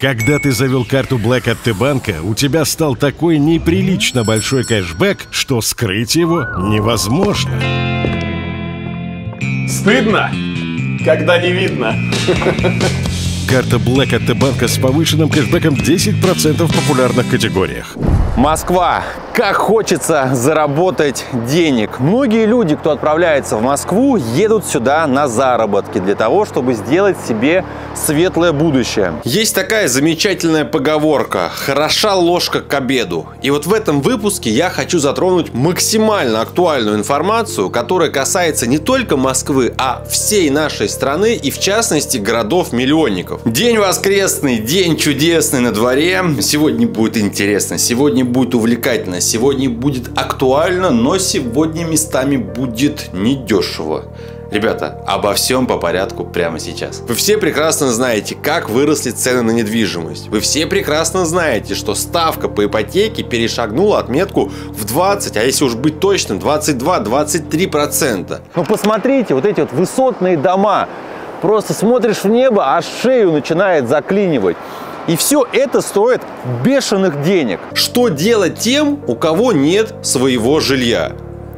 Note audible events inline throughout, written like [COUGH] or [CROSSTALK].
Когда ты завел карту Black от Т-банка, у тебя стал такой неприлично большой кэшбэк, что скрыть его невозможно. Стыдно, когда не видно. Карта Black от Т-банка с повышенным кэшбэком 10% в популярных категориях. Москва. Как хочется заработать денег. Многие люди, кто отправляется в Москву, едут сюда на заработки для того, чтобы сделать себе светлое будущее. Есть такая замечательная поговорка «хороша ложка к обеду». И вот в этом выпуске я хочу затронуть максимально актуальную информацию, которая касается не только Москвы, а всей нашей страны и в частности городов-миллионников. День воскресный, день чудесный на дворе. Сегодня будет интересно, сегодня будет увлекательно, сегодня будет актуально, но сегодня местами будет недешево. Ребята, обо всем по порядку прямо сейчас. Вы все прекрасно знаете, как выросли цены на недвижимость. Вы все прекрасно знаете, что ставка по ипотеке перешагнула отметку в 20, а если уж быть точным, 22-23%. Ну посмотрите, вот эти вот высотные дома. Просто смотришь в небо, а шею начинает заклинивать. И все это стоит бешеных денег. Что делать тем, у кого нет своего жилья?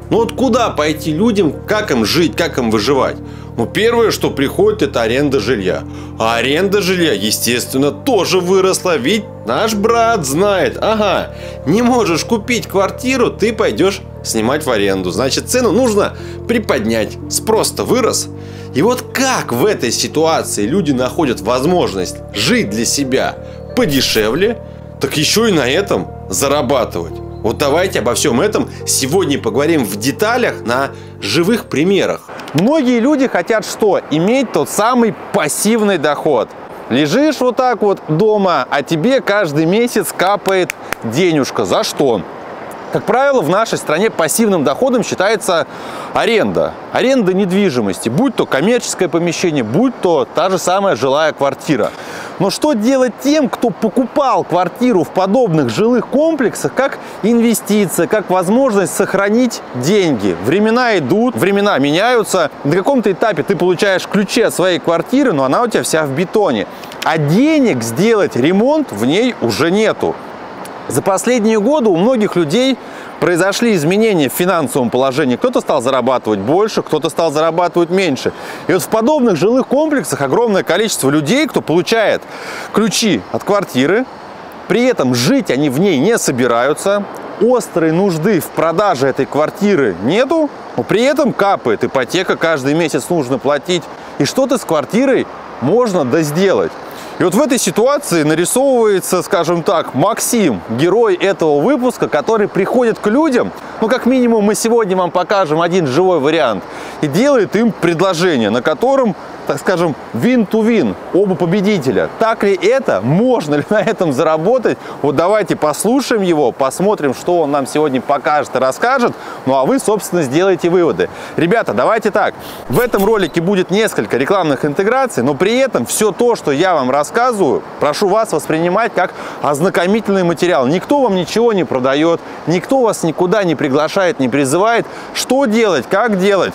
Ну вот куда пойти людям, как им жить, как им выживать? Ну, первое, что приходит, это аренда жилья. А аренда жилья, естественно, тоже выросла, ведь наш брат знает, ага, не можешь купить квартиру, ты пойдешь снимать в аренду. Значит, цену нужно приподнять. Спрос-то вырос. И вот как в этой ситуации люди находят возможность жить для себя подешевле, так еще и на этом зарабатывать. Вот давайте обо всем этом сегодня поговорим в деталях на живых примерах. Многие люди хотят что? Иметь тот самый пассивный доход. Лежишь вот так вот дома, а тебе каждый месяц капает денежка. За что? Как правило, в нашей стране пассивным доходом считается аренда. Аренда недвижимости, будь то коммерческое помещение, будь то та же самая жилая квартира. Но что делать тем, кто покупал квартиру в подобных жилых комплексах, как инвестиция, как возможность сохранить деньги? Времена идут, времена меняются. На каком-то этапе ты получаешь ключи от своей квартиры, но она у тебя вся в бетоне. А денег сделать ремонт в ней уже нету. За последние годы у многих людей произошли изменения в финансовом положении. Кто-то стал зарабатывать больше, кто-то стал зарабатывать меньше. И вот в подобных жилых комплексах огромное количество людей, кто получает ключи от квартиры, при этом жить они в ней не собираются, острой нужды в продаже этой квартиры нету, но при этом капает ипотека, каждый месяц нужно платить. И что-то с квартирой можно да сделать. И вот в этой ситуации нарисовывается, скажем так, Максим, герой этого выпуска, который приходит к людям, ну, как минимум, мы сегодня вам покажем один живой вариант, и делает им предложение, на котором так скажем, вин-ту-вин, оба победителя. Так ли это? Можно ли на этом заработать? Вот давайте послушаем его, посмотрим, что он нам сегодня покажет и расскажет. Ну а вы, собственно, сделайте выводы. Ребята, давайте так. В этом ролике будет несколько рекламных интеграций, но при этом все то, что я вам рассказываю, прошу вас воспринимать как ознакомительный материал. Никто вам ничего не продает, никто вас никуда не приглашает, не призывает. Что делать, как делать?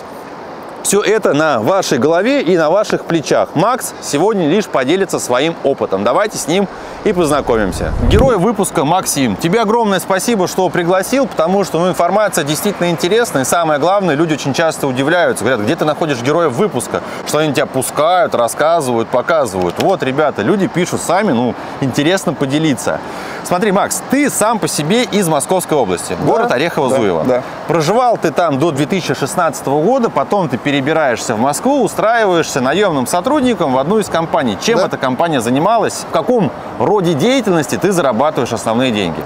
Все это на вашей голове и на ваших плечах. Макс сегодня лишь поделится своим опытом. Давайте с ним и познакомимся. Герой выпуска Максим. Тебе огромное спасибо, что пригласил, потому что ну, информация действительно интересная. И самое главное, люди очень часто удивляются. Говорят, где ты находишь героев выпуска? Что они тебя пускают, рассказывают, показывают. Вот, ребята, люди пишут сами, ну, интересно поделиться. Смотри, Макс, ты сам по себе из Московской области, да, город Орехово-Зуево. Да, да. Проживал ты там до 2016 года, потом ты перебираешься в Москву, устраиваешься наемным сотрудником в одну из компаний. Чем да. эта компания занималась? В каком роде деятельности ты зарабатываешь основные деньги?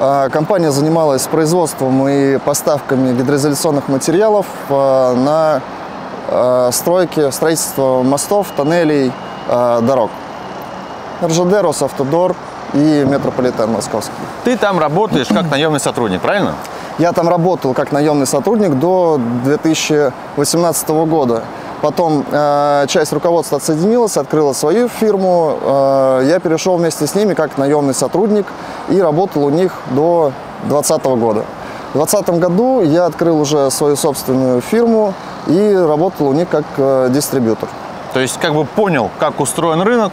А, компания занималась производством и поставками гидроизоляционных материалов а, на а, стройке, строительство мостов, тоннелей, дорог. РЖД, Росавтодор, и метрополитен московский. Ты там работаешь как наемный сотрудник, правильно? Я там работал как наемный сотрудник до 2018 года. Потом э, часть руководства отсоединилась, открыла свою фирму. Э, я перешел вместе с ними как наемный сотрудник и работал у них до 2020 года. В 2020 году я открыл уже свою собственную фирму и работал у них как э, дистрибьютор. То есть как бы понял, как устроен рынок,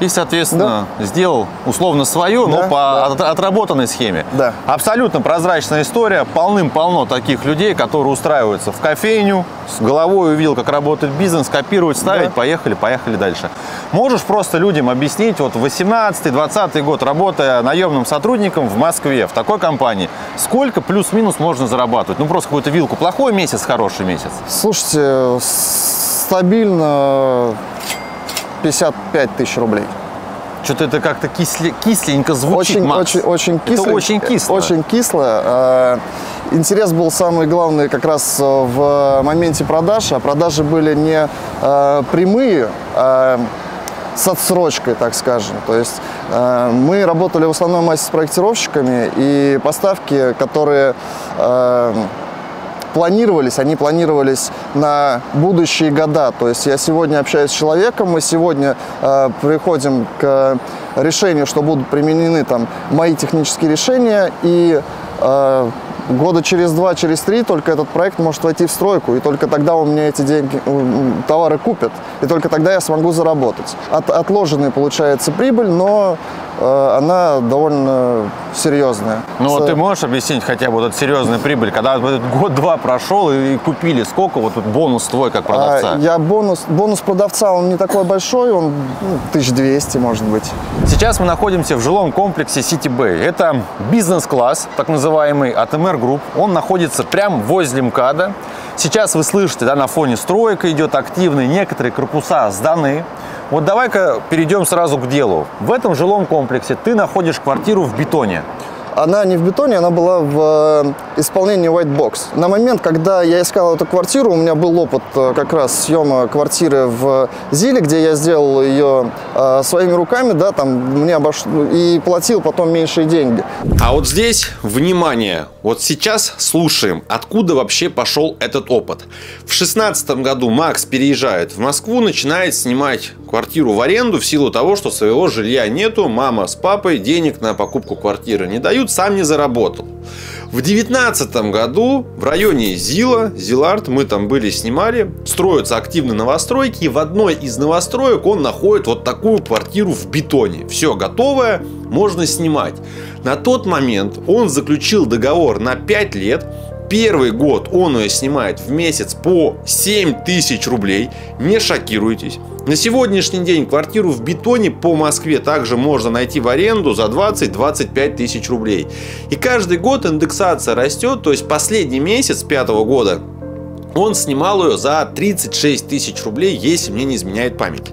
и, соответственно, сделал условно свое, но Да, по да. от- отработанной схеме. Да. Абсолютно прозрачная история, полным-полно таких людей, которые устраиваются в кофейню, с головой увидел, как работает бизнес, копировать, ставить, Да. поехали, поехали дальше. Можешь просто людям объяснить, вот 18-20 год, работая наемным сотрудником в Москве, в такой компании, сколько плюс-минус можно зарабатывать? Ну, просто какую-то вилку. Плохой месяц, хороший месяц. Слушайте, с- стабильно 55 тысяч рублей. Что-то это как-то кисле- кисленько звучит, Очень, Макс. очень, очень Это кисло. очень кисло. Очень кисло. Э, Интерес был самый главный как раз э, в моменте продаж, а продажи были не э, прямые, а с отсрочкой, так скажем. То есть э, мы работали в основном массе с проектировщиками, и поставки, которые э, планировались, они планировались на будущие года. То есть я сегодня общаюсь с человеком, мы сегодня э, приходим к решению, что будут применены там мои технические решения, и э, года через два, через три только этот проект может войти в стройку, и только тогда у меня эти деньги, м, товары купят, и только тогда я смогу заработать. От, отложенная получается прибыль, но э, она довольно серьезная. Ну, вот С- ты можешь объяснить хотя бы вот эту серьезную прибыль, когда год-два прошел и купили, сколько вот тут бонус твой как продавца? А, Я бонус, бонус продавца, он не такой большой, он ну, 1200, может быть. Сейчас мы находимся в жилом комплексе City Bay. Это бизнес-класс, так называемый, от MR Group. Он находится прямо возле МКАДа. Сейчас вы слышите, да, на фоне стройка идет активная, некоторые корпуса сданы. Вот давай-ка перейдем сразу к делу. В этом жилом комплексе ты находишь квартиру в бетоне. Она не в бетоне, она была в э, исполнении White Box. На момент, когда я искал эту квартиру, у меня был опыт э, как раз съема квартиры в Зиле, где я сделал ее э, своими руками, да, там мне обош... и платил потом меньшие деньги. А вот здесь, внимание, вот сейчас слушаем, откуда вообще пошел этот опыт. В шестнадцатом году Макс переезжает в Москву, начинает снимать квартиру в аренду в силу того, что своего жилья нету, мама с папой денег на покупку квартиры не дают, сам не заработал. В девятнадцатом году в районе Зила, Зилард, мы там были, снимали, строятся активно новостройки, и в одной из новостроек он находит вот такую квартиру в бетоне. Все готовое, можно снимать. На тот момент он заключил договор на 5 лет, Первый год он ее снимает в месяц по 7 тысяч рублей. Не шокируйтесь. На сегодняшний день квартиру в бетоне по Москве также можно найти в аренду за 20-25 тысяч рублей. И каждый год индексация растет, то есть последний месяц пятого года он снимал ее за 36 тысяч рублей, если мне не изменяет память.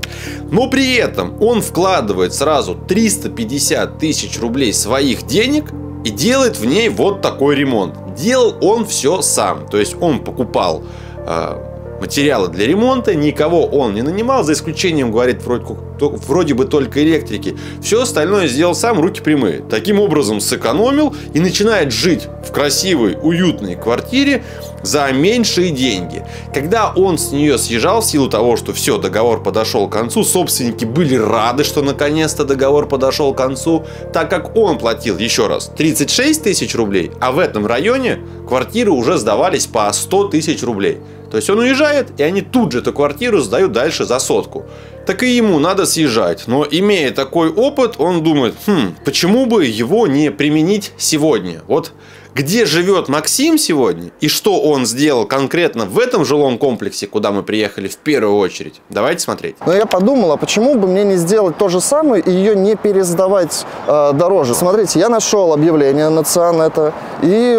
Но при этом он вкладывает сразу 350 тысяч рублей своих денег и делает в ней вот такой ремонт. Делал он все сам. То есть он покупал э, материалы для ремонта, никого он не нанимал, за исключением, говорит, вроде, вроде бы только электрики. Все остальное сделал сам, руки прямые. Таким образом сэкономил и начинает жить в красивой, уютной квартире за меньшие деньги. Когда он с нее съезжал, в силу того, что все, договор подошел к концу, собственники были рады, что наконец-то договор подошел к концу, так как он платил, еще раз, 36 тысяч рублей, а в этом районе квартиры уже сдавались по 100 тысяч рублей. То есть он уезжает, и они тут же эту квартиру сдают дальше за сотку. Так и ему надо съезжать. Но имея такой опыт, он думает, хм, почему бы его не применить сегодня? Вот где живет Максим сегодня и что он сделал конкретно в этом жилом комплексе, куда мы приехали в первую очередь. Давайте смотреть. Но я подумал, а почему бы мне не сделать то же самое и ее не пересдавать э, дороже? Смотрите, я нашел объявление на Цианета и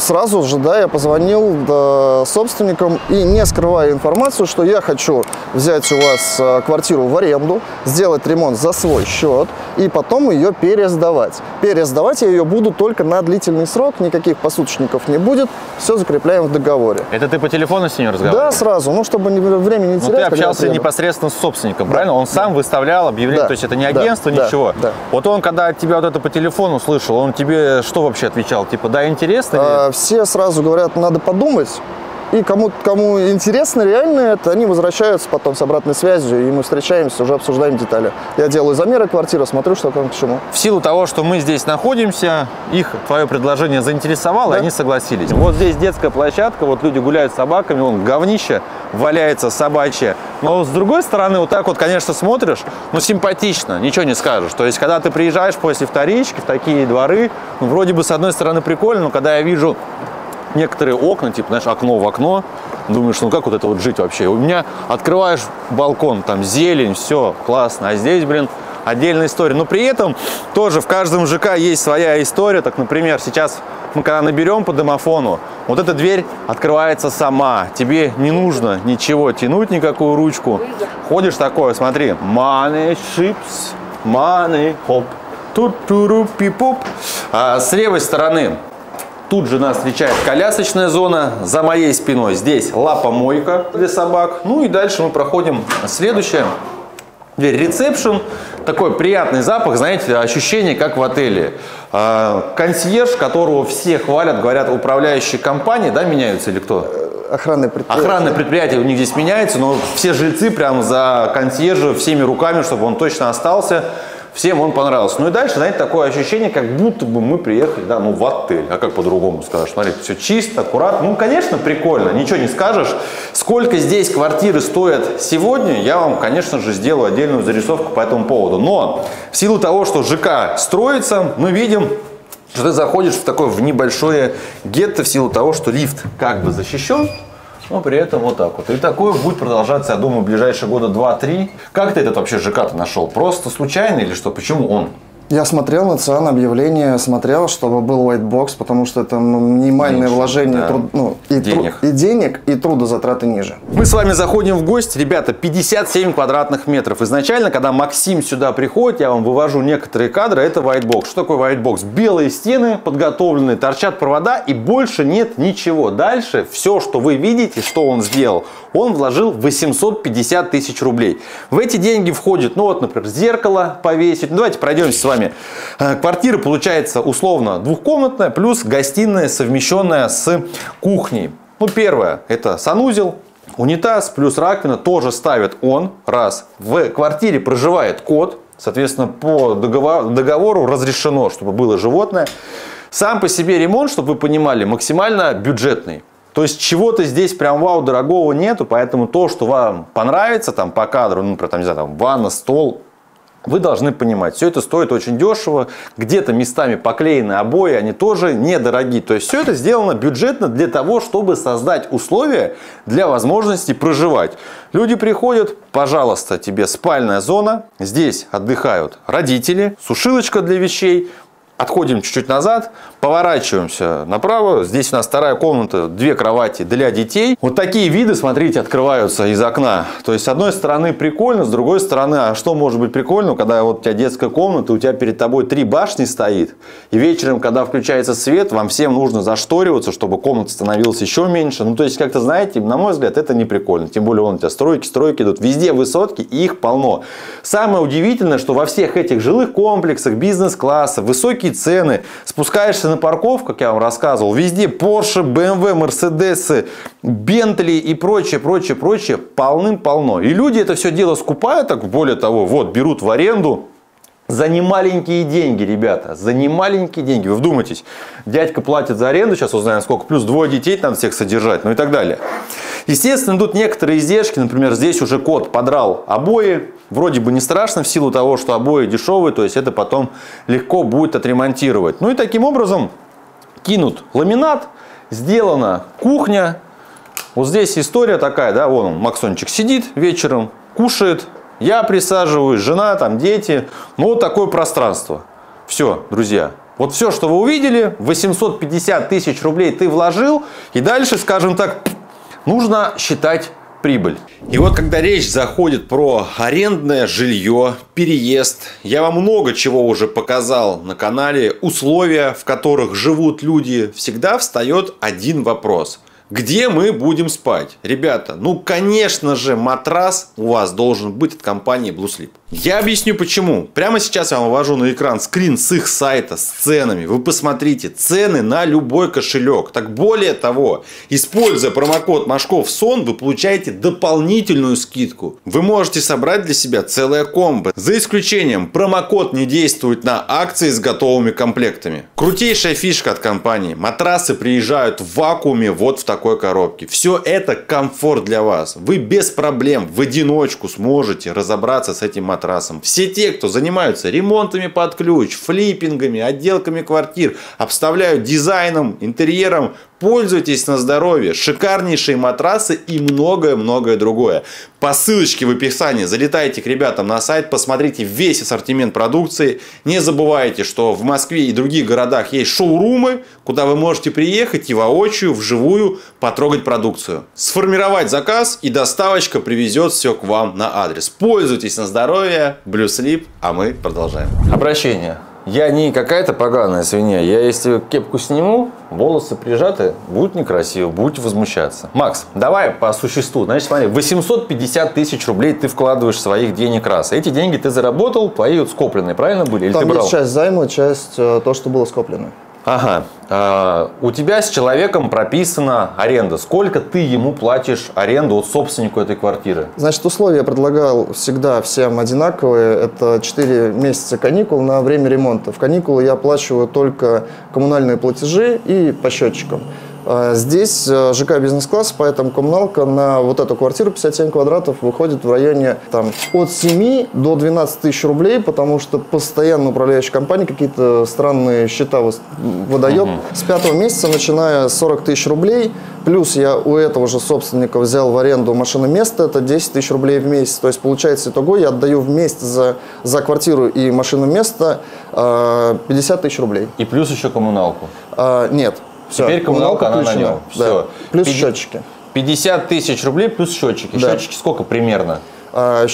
сразу же, да, я позвонил э, собственникам и не скрывая информацию, что я хочу взять у вас э, квартиру в аренду, сделать ремонт за свой счет и потом ее пересдавать. Пересдавать я ее буду только на длительный срок, никаких посуточников не будет, все закрепляем в договоре. Это ты по телефону с ним разговаривал? Да, сразу, ну чтобы время не Ну, терять. ты когда я общался непосредственно с собственником, правильно? Он сам выставлял объявление, Да, то есть это не да, агентство, да, ничего. да. Вот он, когда от тебя вот это по телефону слышал, он тебе что вообще отвечал? Типа, да, интересно? А, Все сразу говорят, надо подумать. И кому, кому интересно реально это, они возвращаются потом с обратной связью, и мы встречаемся, уже обсуждаем детали. Я делаю замеры квартиры, смотрю, что там к чему. В силу того, что мы здесь находимся, их твое предложение заинтересовало, Да. и они согласились. Вот здесь детская площадка, вот люди гуляют с собаками, вон говнище валяется собачье. Но с другой стороны, вот так вот, конечно, смотришь, ну, симпатично, ничего не скажешь. То есть, когда ты приезжаешь после вторички в такие дворы, ну, вроде бы, с одной стороны, прикольно, но когда я вижу некоторые окна, типа, знаешь, окно в окно, думаешь, ну как вот это вот жить вообще? У меня открываешь балкон, там зелень, все, классно, а здесь, блин, отдельная история. Но при этом тоже в каждом ЖК есть своя история. Так, например, сейчас мы когда наберем по домофону, вот эта дверь открывается сама. Тебе не нужно ничего тянуть, никакую ручку. Ходишь такое, смотри, money ships, money hop. тут туру пипуп. А с левой стороны Тут же нас встречает колясочная зона. За моей спиной здесь лапа-мойка для собак. Ну и дальше мы проходим следующее. Дверь ресепшн. Такой приятный запах, знаете, ощущение, как в отеле. А, Консьерж, которого все хвалят, говорят, управляющие компании, да, меняются или кто? Охранное предприятие. Охранное предприятие у них здесь меняется, но все жильцы прям за консьержа всеми руками, чтобы он точно остался. Всем он понравился. Ну и дальше, знаете, такое ощущение, как будто бы мы приехали, да, ну в отель. А как по-другому скажешь? Смотрите, все чисто, аккуратно. Ну, конечно, прикольно, ничего не скажешь. Сколько здесь квартиры стоят сегодня, я вам, конечно же, сделаю отдельную зарисовку по этому поводу. Но в силу того, что ЖК строится, мы видим, что ты заходишь в такое в небольшое гетто в силу того, что лифт как бы защищен, но при этом вот так вот. И такое будет продолжаться, я думаю, в ближайшие года 2-3. Как ты этот вообще ЖК-то нашел? Просто случайно или что? Почему он? Я смотрел на ЦИАН объявление, смотрел, чтобы был white box, потому что это ну, минимальное Меньше, вложение да. труд- ну, и, тру- Денег. и денег, и трудозатраты ниже. Мы с вами заходим в гости, ребята, 57 квадратных метров. Изначально, когда Максим сюда приходит, я вам вывожу некоторые кадры, это whitebox. Что такое whitebox? Белые стены подготовленные, торчат провода и больше нет ничего. Дальше все, что вы видите, что он сделал, он вложил 850 тысяч рублей. В эти деньги входит, ну вот, например, зеркало повесить. Ну, давайте пройдемся с вами. Э, Квартира получается условно двухкомнатная, плюс гостиная, совмещенная с кухней. Ну, первое, это санузел, унитаз, плюс раковина тоже ставит он, раз. В квартире проживает кот, соответственно, по договор- договору разрешено, чтобы было животное. Сам по себе ремонт, чтобы вы понимали, максимально бюджетный. То есть чего-то здесь прям вау дорогого нету, поэтому то, что вам понравится там по кадру, ну, например, там, не знаю, там, ванна, стол, вы должны понимать, все это стоит очень дешево, где-то местами поклеены обои, они тоже недорогие. То есть все это сделано бюджетно для того, чтобы создать условия для возможности проживать. Люди приходят, пожалуйста, тебе спальная зона, здесь отдыхают родители, сушилочка для вещей, Отходим чуть-чуть назад, поворачиваемся направо. Здесь у нас вторая комната, две кровати для детей. Вот такие виды, смотрите, открываются из окна. То есть, с одной стороны прикольно, с другой стороны, а что может быть прикольно, когда вот у тебя детская комната, у тебя перед тобой три башни стоит, и вечером, когда включается свет, вам всем нужно зашториваться, чтобы комната становилась еще меньше. Ну, то есть, как-то, знаете, на мой взгляд, это не прикольно. Тем более, вон у тебя стройки, стройки идут. Везде высотки, и их полно. Самое удивительное, что во всех этих жилых комплексах, бизнес-класса, высокие цены, спускаешься на парковку, как я вам рассказывал, везде Porsche, BMW, Mercedes, Bentley и прочее, прочее, прочее, полным-полно. И люди это все дело скупают, так более того, вот, берут в аренду, за немаленькие деньги, ребята, за немаленькие деньги. Вы вдумайтесь, дядька платит за аренду, сейчас узнаем сколько, плюс двое детей надо всех содержать, ну и так далее. Естественно, идут некоторые издержки, например, здесь уже кот подрал обои, вроде бы не страшно в силу того, что обои дешевые, то есть это потом легко будет отремонтировать. Ну и таким образом кинут ламинат, сделана кухня. Вот здесь история такая, да, вон он, Максончик сидит вечером, кушает, я присаживаюсь, жена, там дети. Ну, вот такое пространство. Все, друзья. Вот все, что вы увидели, 850 тысяч рублей ты вложил, и дальше, скажем так, нужно считать прибыль. И вот когда речь заходит про арендное жилье, переезд, я вам много чего уже показал на канале, условия, в которых живут люди, всегда встает один вопрос. Где мы будем спать? Ребята, ну конечно же матрас у вас должен быть от компании Blue Sleep. Я объясню почему. Прямо сейчас я вам вывожу на экран скрин с их сайта, с ценами. Вы посмотрите, цены на любой кошелек. Так более того, используя промокод Машков Сон, вы получаете дополнительную скидку. Вы можете собрать для себя целое комбо. За исключением, промокод не действует на акции с готовыми комплектами. Крутейшая фишка от компании. Матрасы приезжают в вакууме вот в такой коробке. Все это комфорт для вас. Вы без проблем в одиночку сможете разобраться с этим матрасом. Все те, кто занимаются ремонтами под ключ, флиппингами, отделками квартир, обставляют дизайном, интерьером, Пользуйтесь на здоровье. Шикарнейшие матрасы и многое-многое другое. По ссылочке в описании залетайте к ребятам на сайт, посмотрите весь ассортимент продукции. Не забывайте, что в Москве и других городах есть шоурумы, куда вы можете приехать и воочию, вживую потрогать продукцию. Сформировать заказ и доставочка привезет все к вам на адрес. Пользуйтесь на здоровье. Блюслип, а мы продолжаем. Обращение. Я не какая-то поганая свинья. Я если кепку сниму, волосы прижаты, будет некрасиво, будете возмущаться. Макс, давай по существу. Значит, смотри, 850 тысяч рублей ты вкладываешь своих денег раз. Эти деньги ты заработал, твои вот скопленные, правильно были? Или Там ты брал? часть займа, часть э, то, что было скоплено. Ага. А, у тебя с человеком прописана аренда. Сколько ты ему платишь аренду от собственнику этой квартиры? Значит, условия я предлагал всегда всем одинаковые. Это 4 месяца каникул на время ремонта. В каникулы я оплачиваю только коммунальные платежи и по счетчикам. А Здесь э, ЖК бизнес-класс, поэтому коммуналка на вот эту квартиру 57 квадратов выходит в районе там, от 7 до 12 тысяч рублей, потому что постоянно управляющая компания какие-то странные счета выдает. С пятого месяца, начиная с 40 тысяч рублей, плюс я у этого же собственника взял в аренду машиноместо, это 10 тысяч рублей в месяц. То есть получается итого я отдаю в месяц за, за квартиру и машиноместо э, 50 тысяч рублей. И плюс еще коммуналку. А, нет. Всё, Теперь коммуналка, она на нем. Да. Всё. Плюс Пяти- счетчики. 50 тысяч рублей плюс счетчики. Да. Счетчики сколько примерно? А,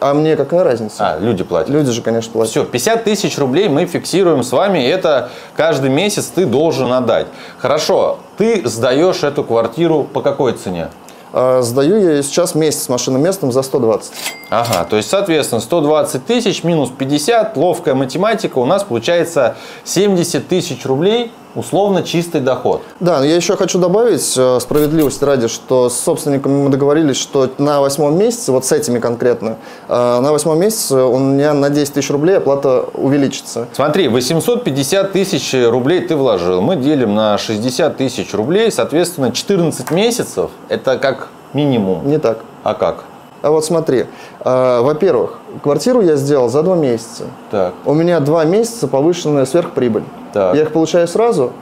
а мне какая разница? А, люди платят. Люди же, конечно, платят. Все, 50 тысяч рублей мы фиксируем с вами. Это каждый месяц ты должен отдать. Хорошо, ты сдаешь эту квартиру по какой цене? А, сдаю я сейчас месяц с машиноместом за 120. Ага, то есть, соответственно, 120 тысяч минус 50, ловкая математика, у нас получается 70 тысяч рублей, условно чистый доход. Да, но я еще хочу добавить э, справедливости ради, что с собственниками мы договорились, что на восьмом месяце, вот с этими конкретно, э, на восьмом месяце у меня на 10 тысяч рублей оплата увеличится. Смотри, 850 тысяч рублей ты вложил, мы делим на 60 тысяч рублей, соответственно, 14 месяцев, это как минимум. Не так. А как? А вот смотри, э, во-первых, квартиру я сделал за два месяца. Так, У меня два месяца повышенная сверхприбыль. Так. Я их получаю сразу,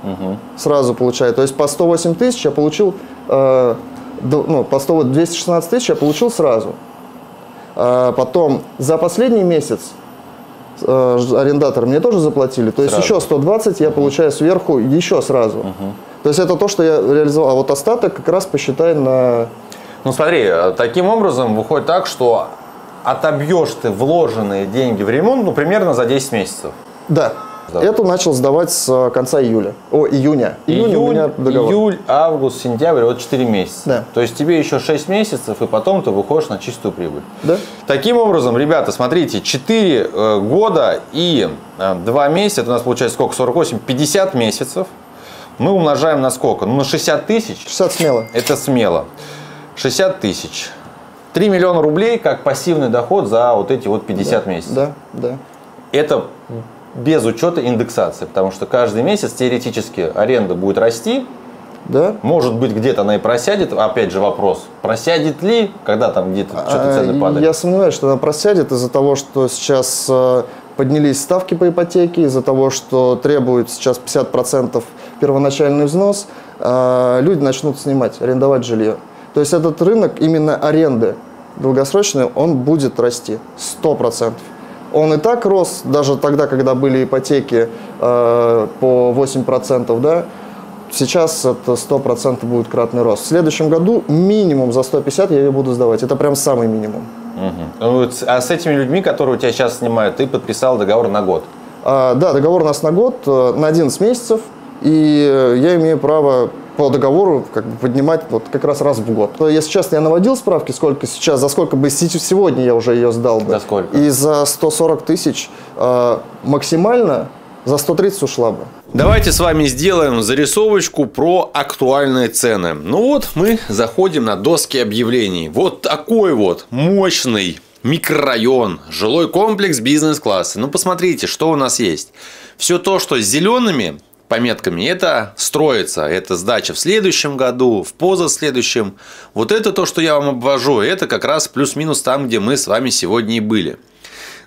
сразу получаю. То есть по 108 тысяч я получил, э, ну, по 100, 216 тысяч я получил сразу. А потом за последний месяц э, арендаторы мне тоже заплатили. То есть Сразу. еще 120 я получаю сверху еще сразу. То есть это то, что я реализовал. А вот остаток как раз посчитай на... Ну смотри, э, таким образом выходит так, что отобьешь ты вложенные деньги в ремонт, ну, примерно за 10 месяцев. Да. Да. Эту начал сдавать с э, конца июля. О, июня. У Июнь, меня договор. июль, август, сентябрь, вот 4 месяца. Да. То есть тебе еще 6 месяцев, и потом ты выходишь на чистую прибыль. Да. Таким образом, ребята, смотрите, 4 э, года и э, 2 месяца, это у нас получается сколько? 48, 50 месяцев. Мы умножаем на сколько? Ну, на 60 тысяч. 60 смело. Это смело. 60 тысяч. 3 миллиона рублей как пассивный доход за вот эти вот 50 месяцев. Да, да. Это без учета индексации, потому что каждый месяц теоретически аренда будет расти, Да. может быть где-то она и просядет, опять же вопрос, просядет ли, когда там где-то что-то цены А, падают. Я сомневаюсь, что она просядет из-за того, что сейчас э, поднялись ставки по ипотеке, из-за того, что требуют сейчас 50% первоначальный взнос, э, люди начнут снимать, арендовать жилье. То есть этот рынок именно аренды долгосрочный, он будет расти 100%. Он и так рос, даже тогда, когда были ипотеки э, по 8%, да, Сейчас это 100% будет кратный рост. В следующем году минимум за 150 я ее буду сдавать. Это прям самый минимум. С- А с этими людьми, которые у тебя сейчас снимают, ты подписал договор на год. А, да, договор у нас на год, э, на 11 месяцев. И я имею право по договору как бы поднимать вот как раз раз в год. То, если честно, я наводил справки, сколько сейчас, за сколько бы сегодня я уже ее сдал бы. За сколько? И за 140 тысяч э, максимально за 130 ушла бы. Давайте с вами сделаем зарисовочку про актуальные цены. Ну вот, мы заходим на доски объявлений. Вот такой вот мощный микрорайон, жилой комплекс бизнес-класса. Ну, посмотрите, что у нас есть. Все то, что с зелеными пометками, это строится. Это сдача в следующем году, в позаследующем. Вот это то, что я вам обвожу, это как раз плюс-минус там, где мы с вами сегодня и были.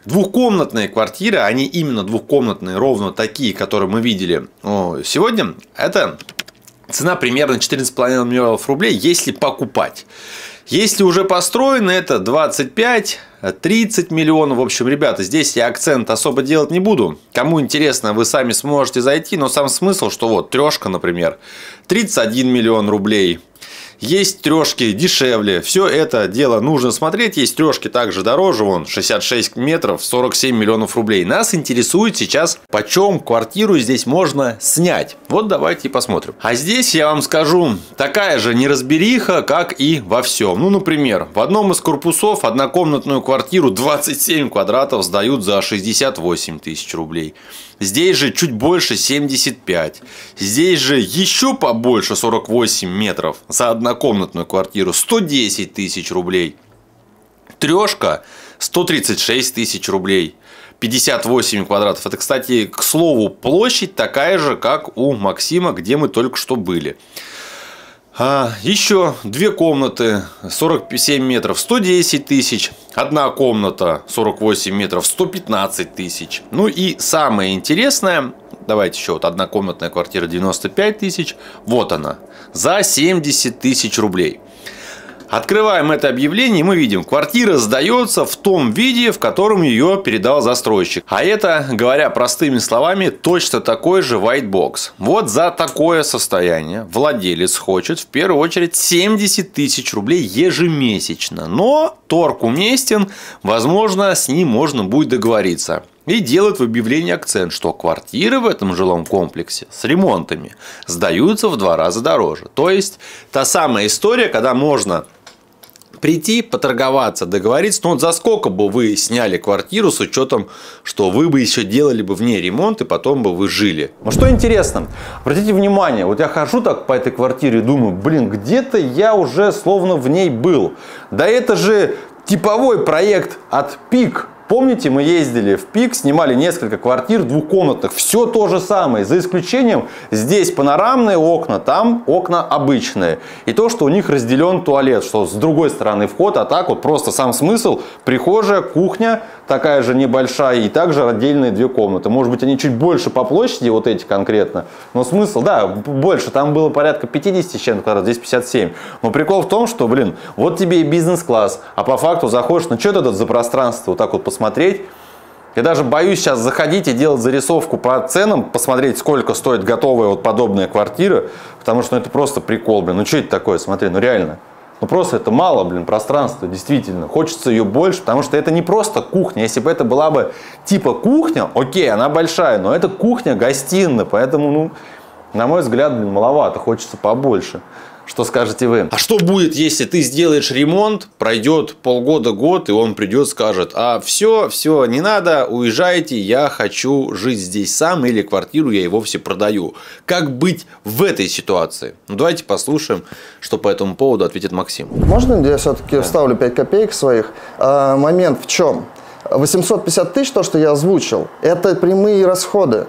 Двухкомнатные квартиры, они именно двухкомнатные, ровно такие, которые мы видели сегодня, это цена примерно 14,5 миллионов рублей, если покупать. Если уже построено, это 25 30 миллионов. В общем, ребята, здесь я акцент особо делать не буду. Кому интересно, вы сами сможете зайти. Но сам смысл, что вот трешка, например, 31 миллион рублей. Есть трешки дешевле. Все это дело нужно смотреть. Есть трешки также дороже. Вон 66 метров, 47 миллионов рублей. Нас интересует сейчас, почем квартиру здесь можно снять. Вот давайте посмотрим. А здесь я вам скажу, такая же неразбериха, как и во всем. Ну, например, в одном из корпусов однокомнатную квартиру 27 квадратов сдают за 68 тысяч рублей. Здесь же чуть больше 75. Здесь же еще побольше 48 метров за однокомнатную квартиру 110 тысяч рублей. Трешка 136 тысяч рублей. 58 квадратов. Это, кстати, к слову, площадь такая же, как у Максима, где мы только что были. А, еще две комнаты 47 метров 110 тысяч. Одна комната 48 метров 115 тысяч. Ну и самое интересное, давайте еще вот одна комнатная квартира 95 тысяч. Вот она. За 70 тысяч рублей. Открываем это объявление, и мы видим, квартира сдается в том виде, в котором ее передал застройщик. А это, говоря простыми словами, точно такой же white box. Вот за такое состояние владелец хочет в первую очередь 70 тысяч рублей ежемесячно. Но торг уместен, возможно, с ним можно будет договориться. И делают в объявлении акцент, что квартиры в этом жилом комплексе с ремонтами сдаются в два раза дороже. То есть, та самая история, когда можно прийти, поторговаться, договориться. Ну, вот за сколько бы вы сняли квартиру с учетом, что вы бы еще делали бы в ней ремонт, и потом бы вы жили. Ну, что интересно, обратите внимание, вот я хожу так по этой квартире и думаю, блин, где-то я уже словно в ней был. Да это же типовой проект от ПИК, Помните, мы ездили в ПИК, снимали несколько квартир двухкомнатных. Все то же самое, за исключением здесь панорамные окна, там окна обычные. И то, что у них разделен туалет, что с другой стороны вход, а так вот просто сам смысл. Прихожая, кухня, такая же небольшая и также отдельные две комнаты. Может быть, они чуть больше по площади, вот эти конкретно. Но смысл, да, больше. Там было порядка 50 с чем-то квадратов, здесь 57. Но прикол в том, что, блин, вот тебе и бизнес-класс, а по факту заходишь, ну что это за пространство, вот так вот посмотреть. Я даже боюсь сейчас заходить и делать зарисовку по ценам, посмотреть, сколько стоит готовая вот подобная квартира, потому что ну, это просто прикол, блин. Ну что это такое, смотри, ну реально. Ну просто это мало, блин, пространства, действительно. Хочется ее больше, потому что это не просто кухня. Если бы это была бы типа кухня, окей, она большая, но это кухня-гостиная, поэтому, ну, на мой взгляд, блин, маловато, хочется побольше. Что скажете вы? А что будет, если ты сделаешь ремонт, пройдет полгода-год, и он придет, скажет, а все, все, не надо, уезжайте, я хочу жить здесь сам, или квартиру я и вовсе продаю. Как быть в этой ситуации? Ну, давайте послушаем, что по этому поводу ответит Максим. Можно я все-таки да. вставлю 5 копеек своих? А, момент в чем? 850 тысяч, то, что я озвучил, это прямые расходы.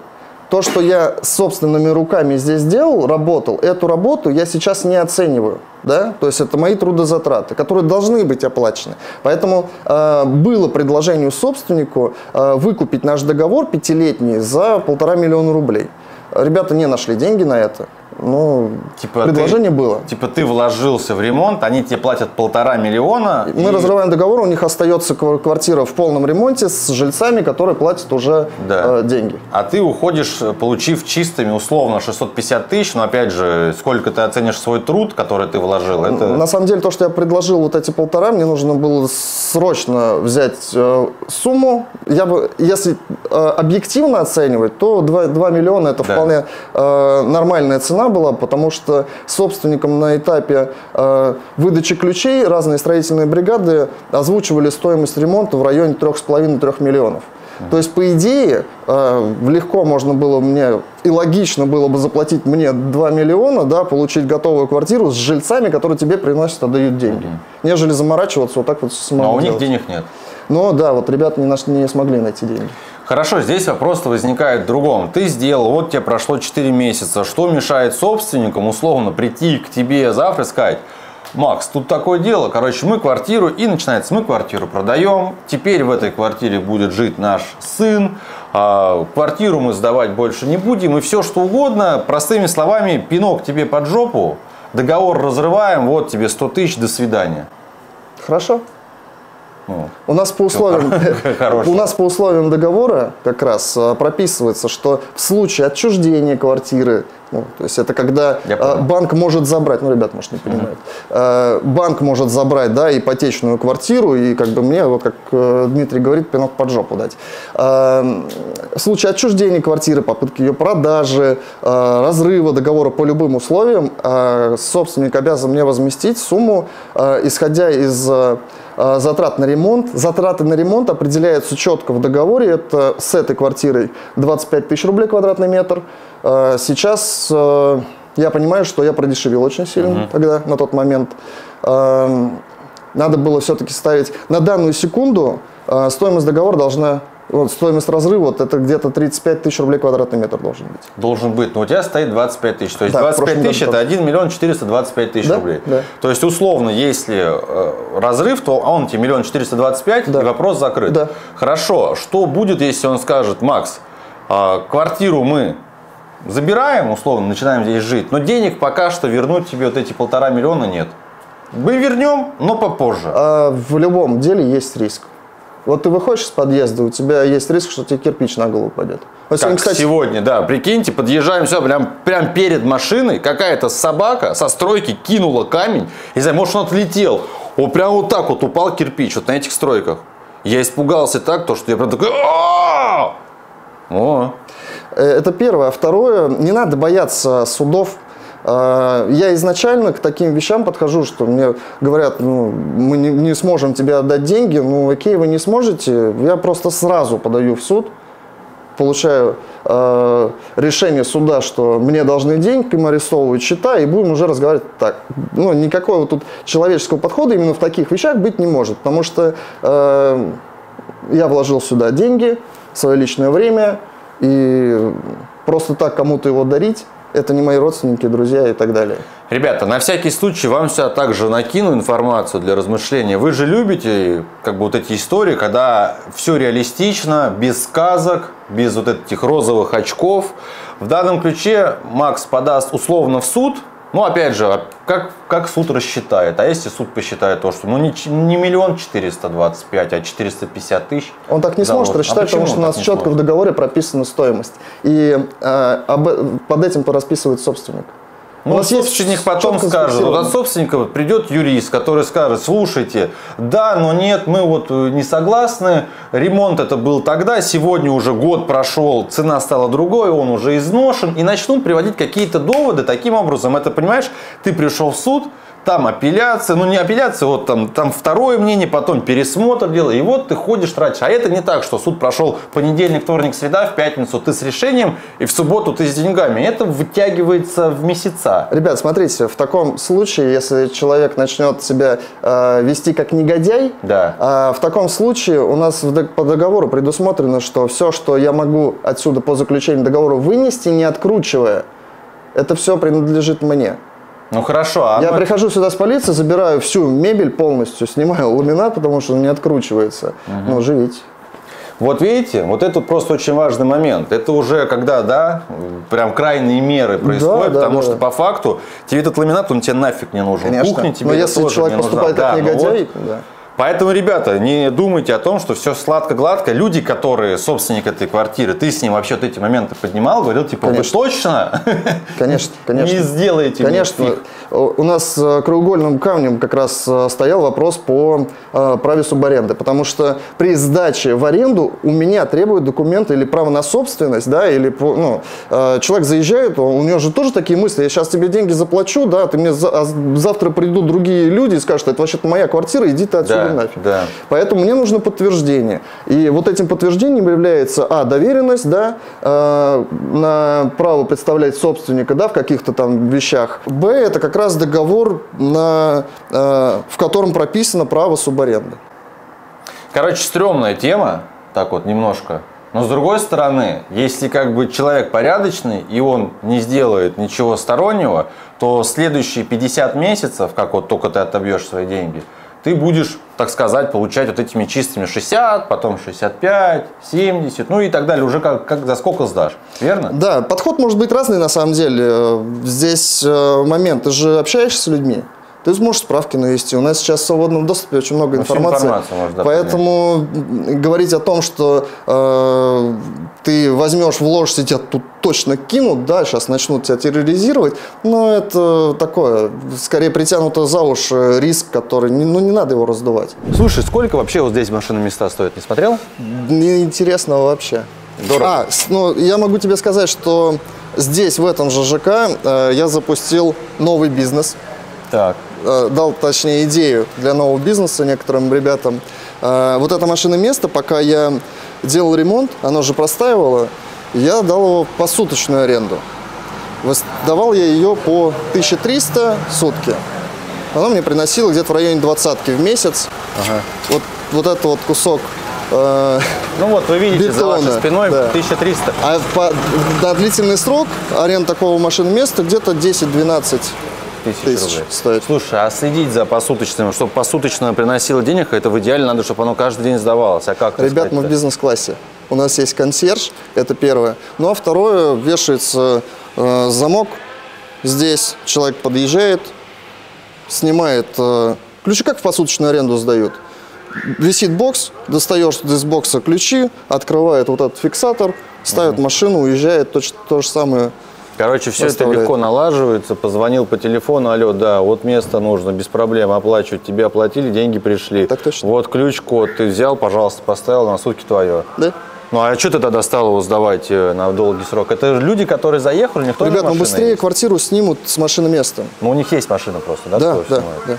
То, что я собственными руками здесь делал, работал, эту работу я сейчас не оцениваю. Да? То есть это мои трудозатраты, которые должны быть оплачены. Поэтому э, было предложение собственнику э, выкупить наш договор пятилетний за полтора миллиона рублей. Ребята не нашли деньги на это. Ну, типа предложение ты, было. Типа ты вложился в ремонт, они тебе платят полтора миллиона. Мы и... разрываем договор, у них остается квартира в полном ремонте с жильцами, которые платят уже да. э, деньги. А ты уходишь, получив чистыми условно 650 тысяч, но опять же, сколько ты оценишь свой труд, который ты вложил? Это... На самом деле, то, что я предложил вот эти полтора, мне нужно было срочно взять э, сумму. Я бы, если э, объективно оценивать, то 2, 2 миллиона это Да. вполне э, нормальная цена была, потому что собственникам на этапе э, выдачи ключей разные строительные бригады озвучивали стоимость ремонта в районе 3,5-3 миллионов. То есть, по идее, э, легко можно было мне и логично было бы заплатить мне 2 миллиона, да, получить готовую квартиру с жильцами, которые тебе приносят, отдают деньги, нежели заморачиваться вот так вот самому Но у них денег нет. Но да, вот ребята не, наш- не смогли найти деньги. Хорошо, здесь вопрос возникает в другом. Ты сделал, вот тебе прошло 4 месяца. Что мешает собственникам условно прийти к тебе завтра и сказать, Макс, тут такое дело, короче, мы квартиру, и начинается, мы квартиру продаем, теперь в этой квартире будет жить наш сын, а, квартиру мы сдавать больше не будем, и все что угодно, простыми словами, пинок тебе под жопу, договор разрываем, вот тебе 100 тысяч, до свидания. Хорошо. Ну, У нас по условиям, [LAUGHS] у нас по условиям договора как раз э, прописывается, что в случае отчуждения квартиры, ну, то есть это когда э, понял. банк может забрать, ну, ребят, может, не понимают, Э, банк может забрать, да, ипотечную квартиру и как бы мне, вот как э, Дмитрий говорит, пинок под жопу дать. Э, В случае отчуждения квартиры, попытки ее продажи, э, разрыва договора по любым условиям, э, собственник обязан мне возместить сумму, э, исходя из э, затрат на ремонт. Затраты на ремонт определяются четко в договоре. Это с этой квартирой 25 тысяч рублей квадратный метр. Э, Сейчас э, я понимаю, что я продешевил очень сильно тогда, на тот момент. Надо было все-таки ставить на данную секунду э, стоимость договора должна вот, стоимость разрыва, вот это где-то 35 тысяч рублей квадратный метр должен быть. Должен быть. Но у тебя стоит 25 тысяч. То есть Да, в 25 прошлом тысяч это тоже. 1 миллион 425 тысяч Да, рублей. да. То есть условно, если э, разрыв, то он тебе миллион 425 Да. и вопрос закрыт. Да. Хорошо. Что будет, если он скажет, Макс, а, квартиру мы забираем, условно, начинаем здесь жить, но денег пока что вернуть тебе вот эти полтора миллиона нет. Мы вернем, но попозже. А в любом деле есть риск. Вот ты выходишь из подъезда, у тебя есть риск, что тебе кирпич на голову упадет. Вот Как сегодня, кстати, сегодня, да, прикиньте, подъезжаем сюда, прям, прям перед машиной, какая-то собака со стройки кинула камень, не знаю, может он отлетел, о, прям вот так вот упал кирпич, вот на этих стройках. Я испугался так, то, что я прям такой, о, Э, Это первое. А второе, не надо бояться судов. Э, Я изначально к таким вещам подхожу, что мне говорят, ну, мы не, не сможем тебе отдать деньги, ну окей, вы не сможете, я просто сразу подаю в суд, получаю э, решение суда, что мне должны деньги, им арестовывают счета, и будем уже разговаривать так. Ну, никакого тут человеческого подхода именно в таких вещах быть не может, потому что э, я вложил сюда деньги, свое личное время, и просто так кому-то его дарить, это не мои родственники, друзья и так далее. Ребята, на всякий случай вам сюда также накину информацию для размышления. Вы же любите как бы вот эти истории, когда все реалистично, без сказок, без вот этих розовых очков. В данном ключе Макс подаст условно в суд. Ну, опять же, как, как суд рассчитает. А если суд посчитает то, что ну не, не миллион четыреста двадцать пять, а 450 тысяч. Он так не Да, сможет. А рассчитать, почему потому что у нас четко в сможет? договоре прописана стоимость. И э, об- под этим расписывает собственник. У Ну, есть собственник потом скажет, вот от собственника вот придет юрист, который скажет, слушайте, да, но нет, мы вот э, не согласны, ремонт это был тогда, сегодня уже год прошел, цена стала другой, он уже изношен, и начнут приводить какие-то доводы таким образом. Это, понимаешь, ты пришел в суд, там апелляция, ну не апелляция, вот там, там второе мнение, потом пересмотр дела, и вот ты ходишь, тратишь. А это не так, что суд прошел понедельник, вторник, среда, в пятницу ты с решением, и в субботу ты с деньгами. Это вытягивается в месяца. Ребят, смотрите, в таком случае, если человек начнет себя э, вести как негодяй, Да. а в таком случае у нас в по договору предусмотрено, что все, что я могу отсюда по заключению договора вынести, не откручивая, это все принадлежит мне. Ну хорошо, а Я мы- прихожу сюда с полиции, забираю всю мебель полностью, снимаю ламинат, потому что он не откручивается. Ну, живите. вот видите, вот это просто очень важный момент. Это уже когда, да, прям крайние меры происходят, да, потому да. что по факту тебе этот ламинат, он тебе нафиг не нужен. Кухня тебе Но если тоже человек не нужна. поступает как Да, ну негодяй, вот. да. Поэтому, ребята, не думайте о том, что все сладко-гладко. Люди, которые собственник этой квартиры, ты с ним вообще вот эти моменты поднимал, говорил, типа, Конечно. вы точно Конечно, конечно. [LAUGHS] не сделаете Конечно. У нас э, краеугольным камнем как раз э, стоял вопрос по э, праве субаренды, потому что при сдаче в аренду у меня требуют документы или право на собственность, да, или ну, человек заезжает, у него же тоже такие мысли, я сейчас тебе деньги заплачу, да, ты мне за, а завтра придут другие люди и скажут, это вообще моя квартира, иди ты отсюда да, нафиг. Да. Поэтому мне нужно подтверждение. И вот этим подтверждением является, а, доверенность, да, на право представлять собственника, да, в каких-то там вещах. Б, это как раз договор, на, э, в котором прописано право субаренды. Короче, стрёмная тема, так вот немножко. Но с другой стороны, если как бы человек порядочный и он не сделает ничего стороннего, то следующие 50 месяцев, как вот только ты отобьешь свои деньги, ты будешь, так сказать, получать вот этими чистыми 60, потом 65, 70, ну и так далее, уже как, как за сколько сдашь, верно? Да, подход может быть разный на самом деле. Здесь э, момент, ты же общаешься с людьми, ты сможешь справки навести. У нас сейчас в свободном доступе очень много информации. Можно, поэтому понять. говорить о том, что э, ты возьмешь, вложишься, тебя тут точно кинут, да, сейчас начнут тебя терроризировать, но это такое, скорее притянуто за уши риск, который, ну, не надо его раздувать. Слушай, сколько вообще вот здесь машины места стоят, не смотрел? Неинтересного вообще. Дорого. А, ну, я могу тебе сказать, что здесь, в этом же ЖК, э, я запустил новый бизнес. Так. Э, дал, точнее, идею для нового бизнеса некоторым ребятам. Э, вот это машина место, пока я делал ремонт, оно же простаивало, я дал его посуточную аренду. Давал я ее по 1300 сутки. Она мне приносила где-то в районе двадцатки в месяц. Ага. Вот, вот это вот кусок э, ну вот, вы видите бетона, за вашей спиной да. 1300. А по, на длительный срок аренда такого машины места где-то 10-12 тысяч, тысяч рублей. Стоит. Слушай, а следить за посуточным, чтобы посуточно приносило денег, это в идеале надо, чтобы оно каждый день сдавалось. А как? Ребят, мы в бизнес-классе. У нас есть консьерж, это первое. Ну а второе, вешается э, замок. Здесь человек подъезжает, снимает э, ключи, как в посуточную аренду сдают. Висит бокс, достаешь из бокса ключи, открывает вот этот фиксатор, ставит угу. машину, уезжает, то, то же самое Короче, все это легко налаживается. Позвонил по телефону, алло, да, вот место нужно, без проблем оплачивать. Тебе оплатили, деньги пришли. Так точно. Вот ключ-код ты взял, пожалуйста, поставил, на сутки твое. Да. Ну а что ты тогда стал его сдавать э, на долгий срок? Это люди, которые заехали, никто Ребят, ну быстрее есть. квартиру снимут с машины местом. Ну у них есть машина просто, да? Да, да, да.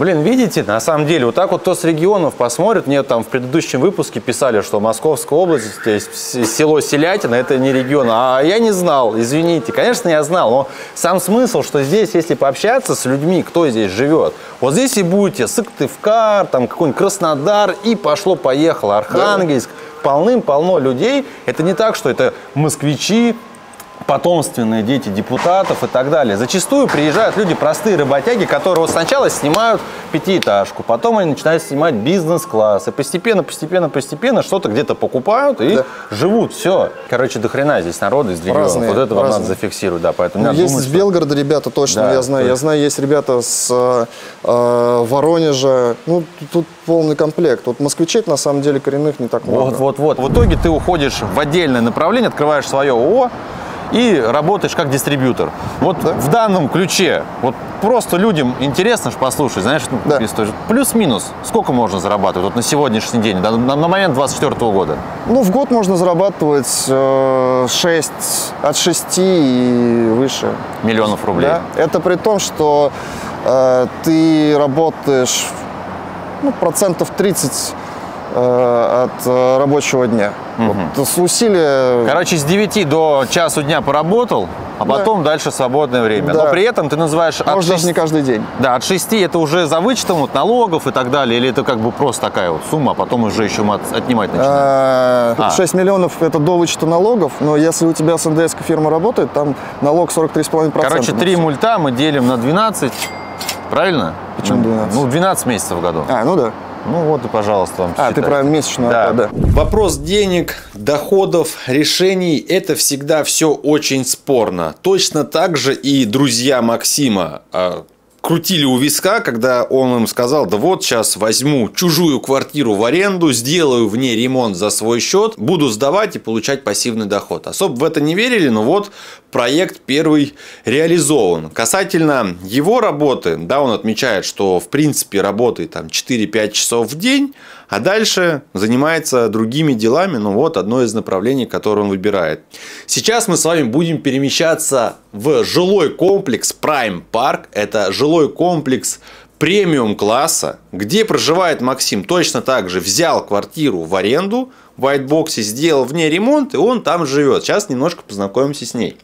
Блин, видите, на самом деле, вот так вот кто с регионов посмотрит, мне там в предыдущем выпуске писали, что Московская область, село Селятина, это не регион. А я не знал, извините. Конечно, я знал, но сам смысл, что здесь, если пообщаться с людьми, кто здесь живет, вот здесь и будете Сыктывкар, там какой-нибудь Краснодар, и пошло-поехало, Архангельск. Да полным-полно людей. Это не так, что это москвичи, потомственные дети депутатов и так далее. Зачастую приезжают люди, простые работяги, которые вот сначала снимают пятиэтажку, потом они начинают снимать бизнес-класс, и постепенно, постепенно, постепенно что-то где-то покупают и да. живут. Все. Короче, до хрена здесь народа из регионов. Разные, вот это вам надо зафиксировать, да. Поэтому ну, есть думать, из Белгорода ребята точно, да, я знаю. Я знаю, есть ребята с э, э, Воронежа. Ну, тут полный комплект. Вот москвичей на самом деле коренных не так много. Вот, вот, вот. В итоге ты уходишь в отдельное направление, открываешь свое ООО, и работаешь как дистрибьютор. Вот да. в данном ключе, вот просто людям интересно же послушать, знаешь, ну, да. плюс-минус, сколько можно зарабатывать вот на сегодняшний день, на, на момент 24 года? Ну, в год можно зарабатывать э, 6, от 6 и выше. Миллионов рублей? Да. Это при том, что э, ты работаешь ну, процентов 30 Э, от э, рабочего дня. Угу. Вот, с усилия... Короче, с 9 до часу дня поработал, а потом да. дальше свободное время. Да. Но при этом ты называешь... Может, 6... даже не каждый день. Да, от 6 это уже за вычетом вот, налогов и так далее, или это как бы просто такая вот сумма, а потом уже еще отнимать начинают? 6 а. миллионов это до вычета налогов, но если у тебя с НДС фирма работает, там налог 43,5%. Короче, три мульта мы делим на 12, правильно? Почему 12? Ну, 12 месяцев в году. А, ну да. Ну вот и, пожалуйста, вам А, считайте. ты про месячную да. да. Вопрос денег, доходов, решений – это всегда все очень спорно. Точно так же и друзья Максима. Крутили у виска, когда он им сказал, да вот сейчас возьму чужую квартиру в аренду, сделаю в ней ремонт за свой счет, буду сдавать и получать пассивный доход. Особо в это не верили, но вот проект первый реализован. Касательно его работы, да, он отмечает, что в принципе работает там 4-5 часов в день, а дальше занимается другими делами, ну вот одно из направлений, которое он выбирает. Сейчас мы с вами будем перемещаться в жилой комплекс Prime Park. Это жилой комплекс премиум класса, где проживает Максим, точно так же взял квартиру в аренду в Whitebox, сделал в ней ремонт, и он там живет. Сейчас немножко познакомимся с ней.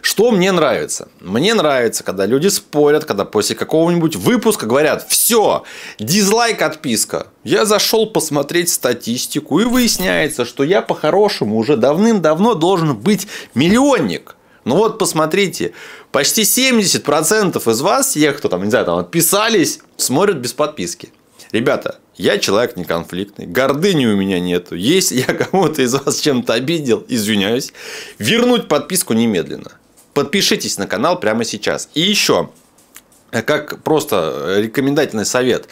Что мне нравится? Мне нравится, когда люди спорят, когда после какого-нибудь выпуска говорят, все, дизлайк, отписка. Я зашел посмотреть статистику, и выясняется, что я по-хорошему уже давным-давно должен быть миллионник. Ну вот посмотрите, почти 70% из вас, тех, кто там, не знаю, там отписались, смотрят без подписки. Ребята, я человек неконфликтный, гордыни у меня нету. Если я кому-то из вас чем-то обидел, извиняюсь, вернуть подписку немедленно. Подпишитесь на канал прямо сейчас. И еще, как просто рекомендательный совет.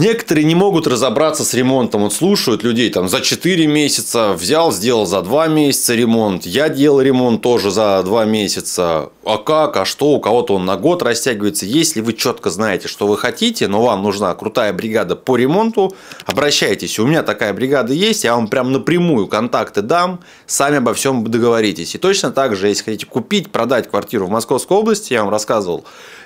Некоторые не могут разобраться с ремонтом. Вот слушают людей там за 4 месяца, взял, сделал за 2 месяца ремонт. Я делал ремонт тоже за 2 месяца. А как, а что, у кого-то он на год растягивается. Если вы четко знаете, что вы хотите, но вам нужна крутая бригада по ремонту, обращайтесь. У меня такая бригада есть, я вам прям напрямую контакты дам, сами обо всем договоритесь. И точно так же, если хотите купить, продать квартиру в Московской области, я вам рассказывал,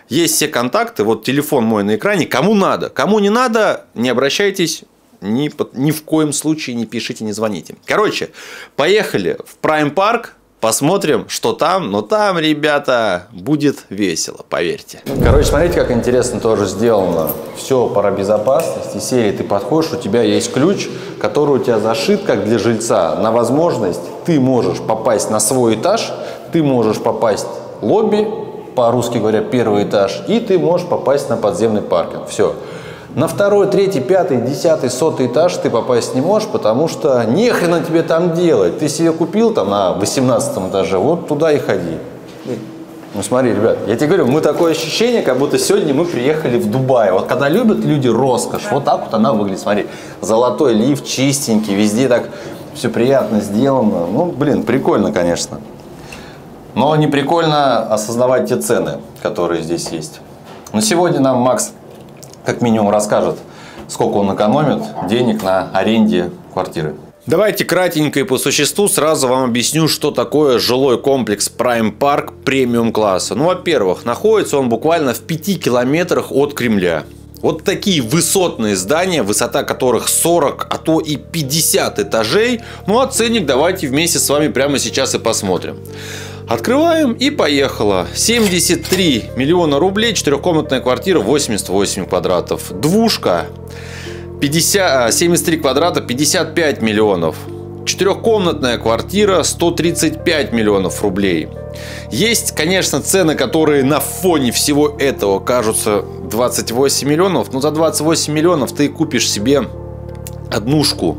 есть все контакты, вот телефон мой на экране. Кому надо, кому не надо, не обращайтесь, ни, ни в коем случае не пишите, не звоните. Короче, поехали в Prime Park, посмотрим, что там. Но там, ребята, будет весело, поверьте. Короче, смотрите, как интересно тоже сделано. Все пора безопасности. Серии ты подходишь, у тебя есть ключ, который у тебя зашит, как для жильца, на возможность. Ты можешь попасть на свой этаж, ты можешь попасть в лобби, по-русски говоря, первый этаж, и ты можешь попасть на подземный паркинг. Все. На второй, третий, пятый, десятый, сотый этаж ты попасть не можешь, потому что нехрена тебе там делать. Ты себе купил там на 18 этаже, вот туда и ходи. Ну смотри, ребят, я тебе говорю, мы такое ощущение, как будто сегодня мы приехали в Дубай. Вот когда любят люди роскошь, вот так вот она выглядит. Смотри, золотой лифт, чистенький, везде так все приятно сделано. Ну, блин, прикольно, конечно. Но не прикольно осознавать те цены, которые здесь есть. Но сегодня нам Макс как минимум расскажет, сколько он экономит денег на аренде квартиры. Давайте кратенько и по существу сразу вам объясню, что такое жилой комплекс Prime Park премиум класса. Ну, во-первых, находится он буквально в 5 километрах от Кремля. Вот такие высотные здания, высота которых 40, а то и 50 этажей. Ну, а ценник давайте вместе с вами прямо сейчас и посмотрим. Открываем и поехало. 73 миллиона рублей, четырехкомнатная квартира, 88 квадратов. Двушка, 50, 73 а, квадрата, 55 миллионов. Четырехкомнатная квартира, 135 миллионов рублей. Есть, конечно, цены, которые на фоне всего этого кажутся 28 миллионов, но за 28 миллионов ты купишь себе однушку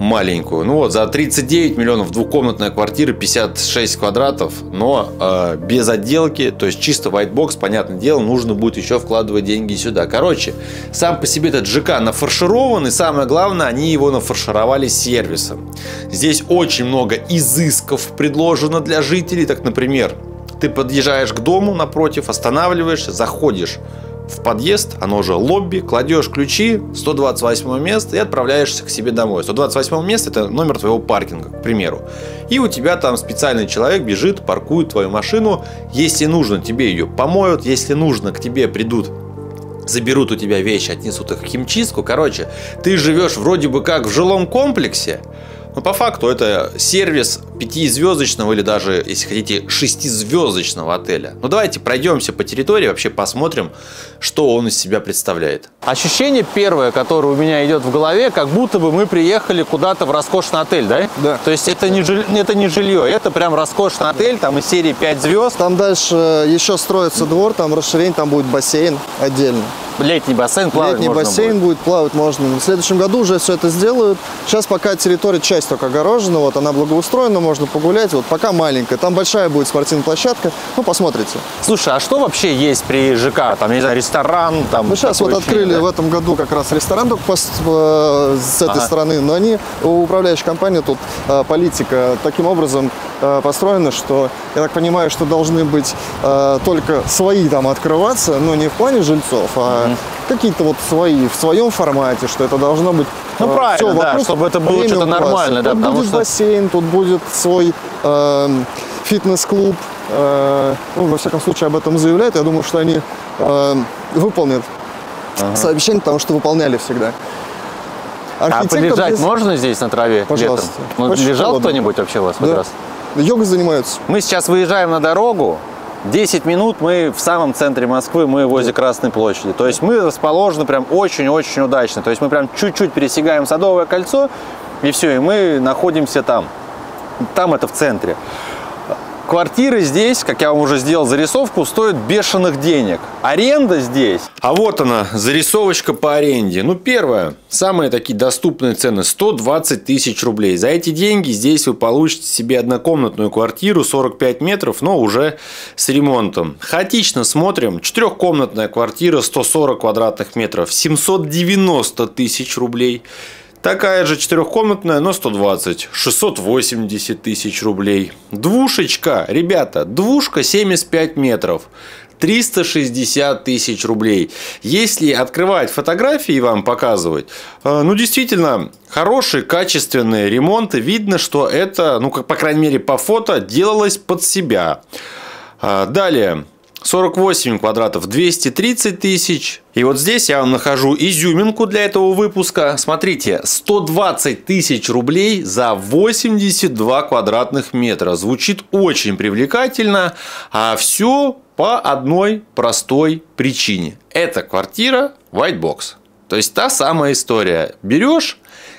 маленькую. Ну вот, за 39 миллионов двухкомнатная квартира, 56 квадратов, но э, без отделки, то есть чисто white box, понятное дело, нужно будет еще вкладывать деньги сюда. Короче, сам по себе этот ЖК нафарширован, и самое главное, они его нафаршировали сервисом. Здесь очень много изысков предложено для жителей, так, например, ты подъезжаешь к дому напротив, останавливаешься, заходишь в подъезд, оно же лобби, кладешь ключи, 128 место и отправляешься к себе домой. 128 место это номер твоего паркинга, к примеру. И у тебя там специальный человек бежит, паркует твою машину. Если нужно, тебе ее помоют. Если нужно, к тебе придут заберут у тебя вещи, отнесут их в химчистку. Короче, ты живешь вроде бы как в жилом комплексе, но по факту это сервис пятизвездочного или даже, если хотите, шестизвездочного отеля. Ну давайте пройдемся по территории, вообще посмотрим, что он из себя представляет. Ощущение первое, которое у меня идет в голове, как будто бы мы приехали куда-то в роскошный отель, да? Да. То есть это не, жиль... это не жилье, это прям роскошный отель, там из серии 5 звезд. Там дальше еще строится двор, там расширение, там будет бассейн отдельно. Летний бассейн, плавать Летний можно бассейн будет. будет. плавать можно. В следующем году уже все это сделают. Сейчас пока территория часть только огорожена, вот она благоустроена, можно погулять. Вот пока маленькая, там большая будет спортивная площадка. Ну, посмотрите. Слушай, а что вообще есть при ЖК? Там, не знаю, ресторан? Там Мы сейчас вот открыли ощущение, в этом году как раз ресторан только пос- э, с этой Ага. стороны, но они, у управляющей компании тут э, политика таким образом э, построена, что я так понимаю, что должны быть э, только свои там открываться, но не в плане жильцов, а какие-то вот свои, в своем формате, что это должно быть Ну, э, правильно, всё да, чтобы это было что-то нормальное, да, Тут потому будет что- бассейн, тут будет свой э, фитнес-клуб. э, ну, во всяком случае, об этом заявляют. Я думаю, что они э, выполнят свои обещания, потому что выполняли всегда. А Архитектор полежать здесь- можно здесь на траве Пожалуйста. летом? Ну, Очень лежал кто-нибудь вообще у вас хоть Да. раз? Йогой занимаются. Мы сейчас выезжаем на дорогу. 10 минут мы в самом центре Москвы, мы возле Красной площади. То есть мы расположены прям очень-очень удачно. То есть мы прям чуть-чуть пересекаем Садовое кольцо, и все, и мы находимся там. Там это в центре. Квартиры здесь, как я вам уже сделал зарисовку, стоят бешеных денег. Аренда здесь А вот она, зарисовочка по аренде. Ну, первое, самые такие доступные цены 120 тысяч рублей. За эти деньги здесь вы получите себе однокомнатную квартиру 45 метров, но уже с ремонтом. Хаотично смотрим. Четырехкомнатная квартира 140 квадратных метров 790 тысяч рублей. Такая же четырехкомнатная, но 120, 680 тысяч рублей. Двушечка, ребята, двушка 75 метров. 360 тысяч рублей. Если открывать фотографии и вам показывать, э, ну, действительно, хорошие, качественные ремонты. Видно, что это, ну, как, по крайней мере, по фото, делалось под себя. А, Далее. 48 квадратов 230 тысяч. И вот здесь я вам нахожу изюминку для этого выпуска. Смотрите, 120 тысяч рублей за 82 квадратных метра. Звучит очень привлекательно, а все по одной простой причине. Это квартира White Box. То есть та самая история. Берешь,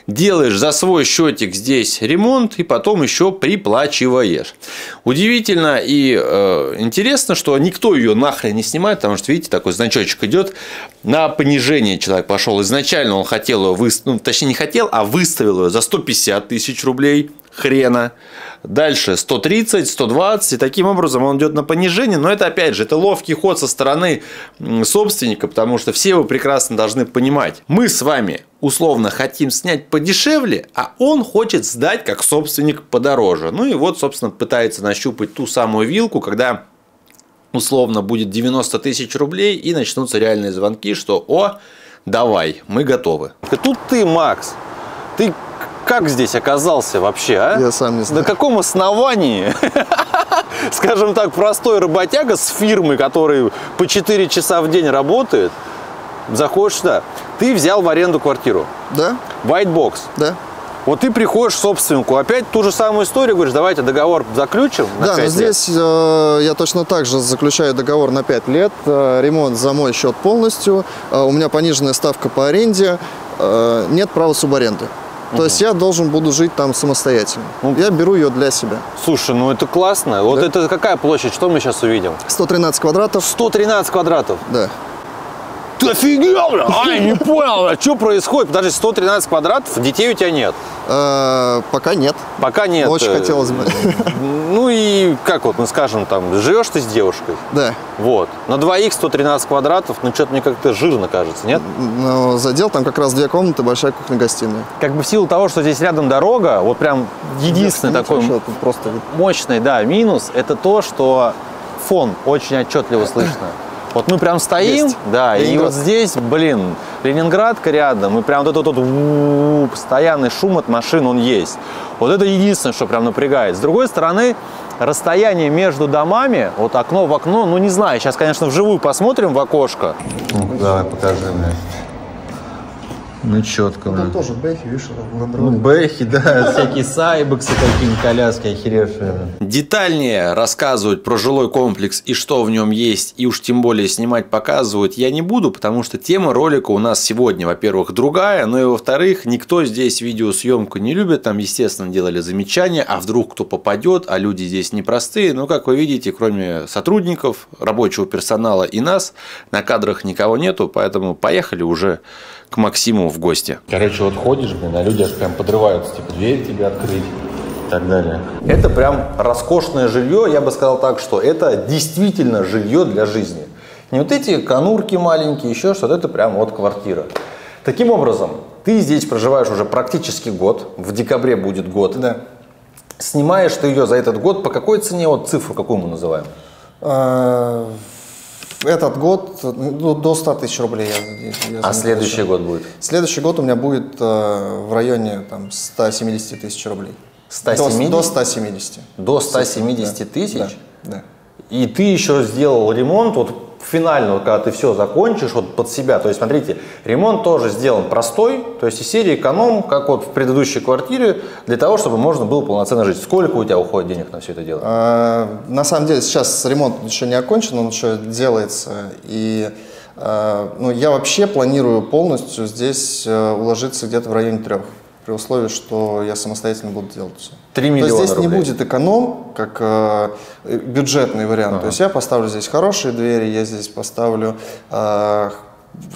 делаешь за свой счетик здесь ремонт и потом еще приплачиваешь. Удивительно и э, интересно, что никто ее нахрен не снимает, потому что, видите, такой значочек идет на понижение человек пошел. Изначально он хотел ее выставить, ну, точнее не хотел, а выставил ее за 150 тысяч рублей хрена. Дальше 130, 120, и таким образом он идет на понижение. Но это, опять же, это ловкий ход со стороны собственника, потому что все вы прекрасно должны понимать. Мы с вами условно хотим снять подешевле, а он хочет сдать как собственник подороже. Ну и вот, собственно, пытается нащупать ту самую вилку, когда условно будет 90 тысяч рублей и начнутся реальные звонки, что «О, давай, мы готовы». Тут ты, Макс, ты как здесь оказался вообще, а? Я сам не знаю. На каком основании, [LAUGHS] скажем так, простой работяга с фирмой, который по 4 часа в день работает, заходишь сюда, ты взял в аренду квартиру, Да? white box, Да. вот ты приходишь к собственнику, опять ту же самую историю, говоришь, давайте договор заключим на Да, но 5 лет. здесь э, я точно так же заключаю договор на 5 лет. э, ремонт за мой счет полностью. э, у меня пониженная ставка по аренде. э, нет права субаренды. То есть я должен буду жить там самостоятельно. Ну, я беру ее для себя. Слушай, ну это классно. Вот Да. это какая площадь, что мы сейчас увидим? 113 квадратов. 113 квадратов. Да. Ты офигел, бля? Ай, не понял, бля, что происходит? Даже 113 квадратов, детей у тебя нет. Э, пока нет. Пока нет. Очень Э, хотелось бы. Ну и как вот мы скажем, там, живешь ты с девушкой, Да. вот, на двоих 113 квадратов, ну что-то мне как-то жирно кажется, нет? Но задел там как раз две комнаты, большая кухня-гостиная. Как бы в силу того, что здесь рядом дорога, вот прям единственный Нет, такой просто мощный, да, минус, это то, что фон очень отчетливо слышно. Вот мы прям стоим, Есть. да, и Ленинград. вот здесь, блин, Ленинградка рядом, и прям вот этот вот постоянный шум от машин, он есть. Вот это единственное, что прям напрягает. С другой стороны, расстояние между домами, вот окно в окно, ну не знаю, сейчас, конечно, вживую посмотрим в окошко. давай, покажи мне. Ну, четко, Там тоже бэхи, видишь, Ну, бэхи, да, всякие сайбексы, какие-нибудь коляски охеревшие. Детальнее рассказывать про жилой комплекс и что в нем есть, и уж тем более снимать, показывать я не буду, потому что тема ролика у нас сегодня, во-первых, другая, но и во-вторых, никто здесь видеосъемку не любит, там, естественно, делали замечания, а вдруг кто попадет, а люди здесь непростые, но, как вы видите, кроме сотрудников, рабочего персонала и нас, на кадрах никого нету, поэтому поехали уже к Максиму в гости. Короче, вот ходишь, блин, а люди аж прям подрываются, типа, дверь тебе открыть. так далее. Это прям роскошное жилье, я бы сказал так, что это действительно жилье для жизни. Не вот эти конурки маленькие, еще что-то, это прям вот квартира. Таким образом, ты здесь проживаешь уже практически год, в декабре будет год. Да. Снимаешь ты ее за этот год по какой цене, вот цифру какую мы называем? Этот год ну, до 100 тысяч рублей. Я, я А следующий год будет? Следующий год у меня будет э, в районе там, 170 тысяч рублей. 170? До, до 170. До 170 Да, тысяч? Да, да. И ты еще сделал ремонт, вот финально, вот когда ты все закончишь, вот под себя. То есть, смотрите, ремонт тоже сделан простой, то есть из серии эконом, как вот в предыдущей квартире, для того, чтобы можно было полноценно жить. Сколько у тебя уходит денег на все это дело? А, На самом деле сейчас ремонт еще не окончен, он еще делается. И а, ну, я вообще планирую полностью здесь э, уложиться где-то в районе трех. При условии, что я самостоятельно буду делать все. Три То есть миллиона здесь не рублей. будет эконом, как э, бюджетный вариант. То есть я поставлю здесь хорошие двери, я здесь поставлю э,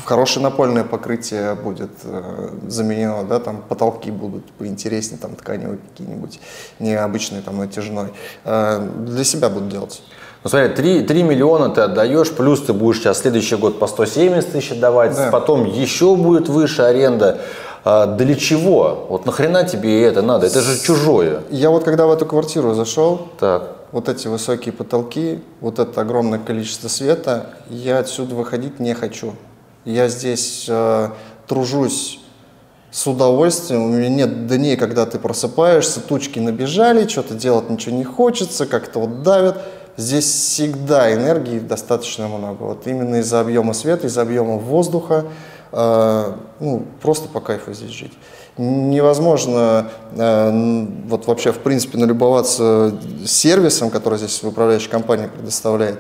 хорошее напольное покрытие будет э, заменено, да, там потолки будут поинтереснее, там тканевые какие-нибудь, необычные там натяжной. Э, для себя буду делать. Ну, смотри, 3, 3 миллиона ты отдаешь, плюс ты будешь сейчас следующий год по 170 тысяч отдавать, Да. потом еще будет выше аренда. А для чего? Вот нахрена тебе это надо? Это же чужое. Я вот когда в эту квартиру зашел, Так. вот эти высокие потолки, вот это огромное количество света, я отсюда выходить не хочу. Я здесь э, тружусь с удовольствием. У меня нет дней, когда ты просыпаешься, тучки набежали, что-то делать ничего не хочется, как-то вот давят. Здесь всегда энергии достаточно много. Вот именно из-за объема света, из-за объема воздуха, ну, просто по кайфу здесь жить. Невозможно э, вот вообще в принципе налюбоваться сервисом, который здесь управляющая компания предоставляет.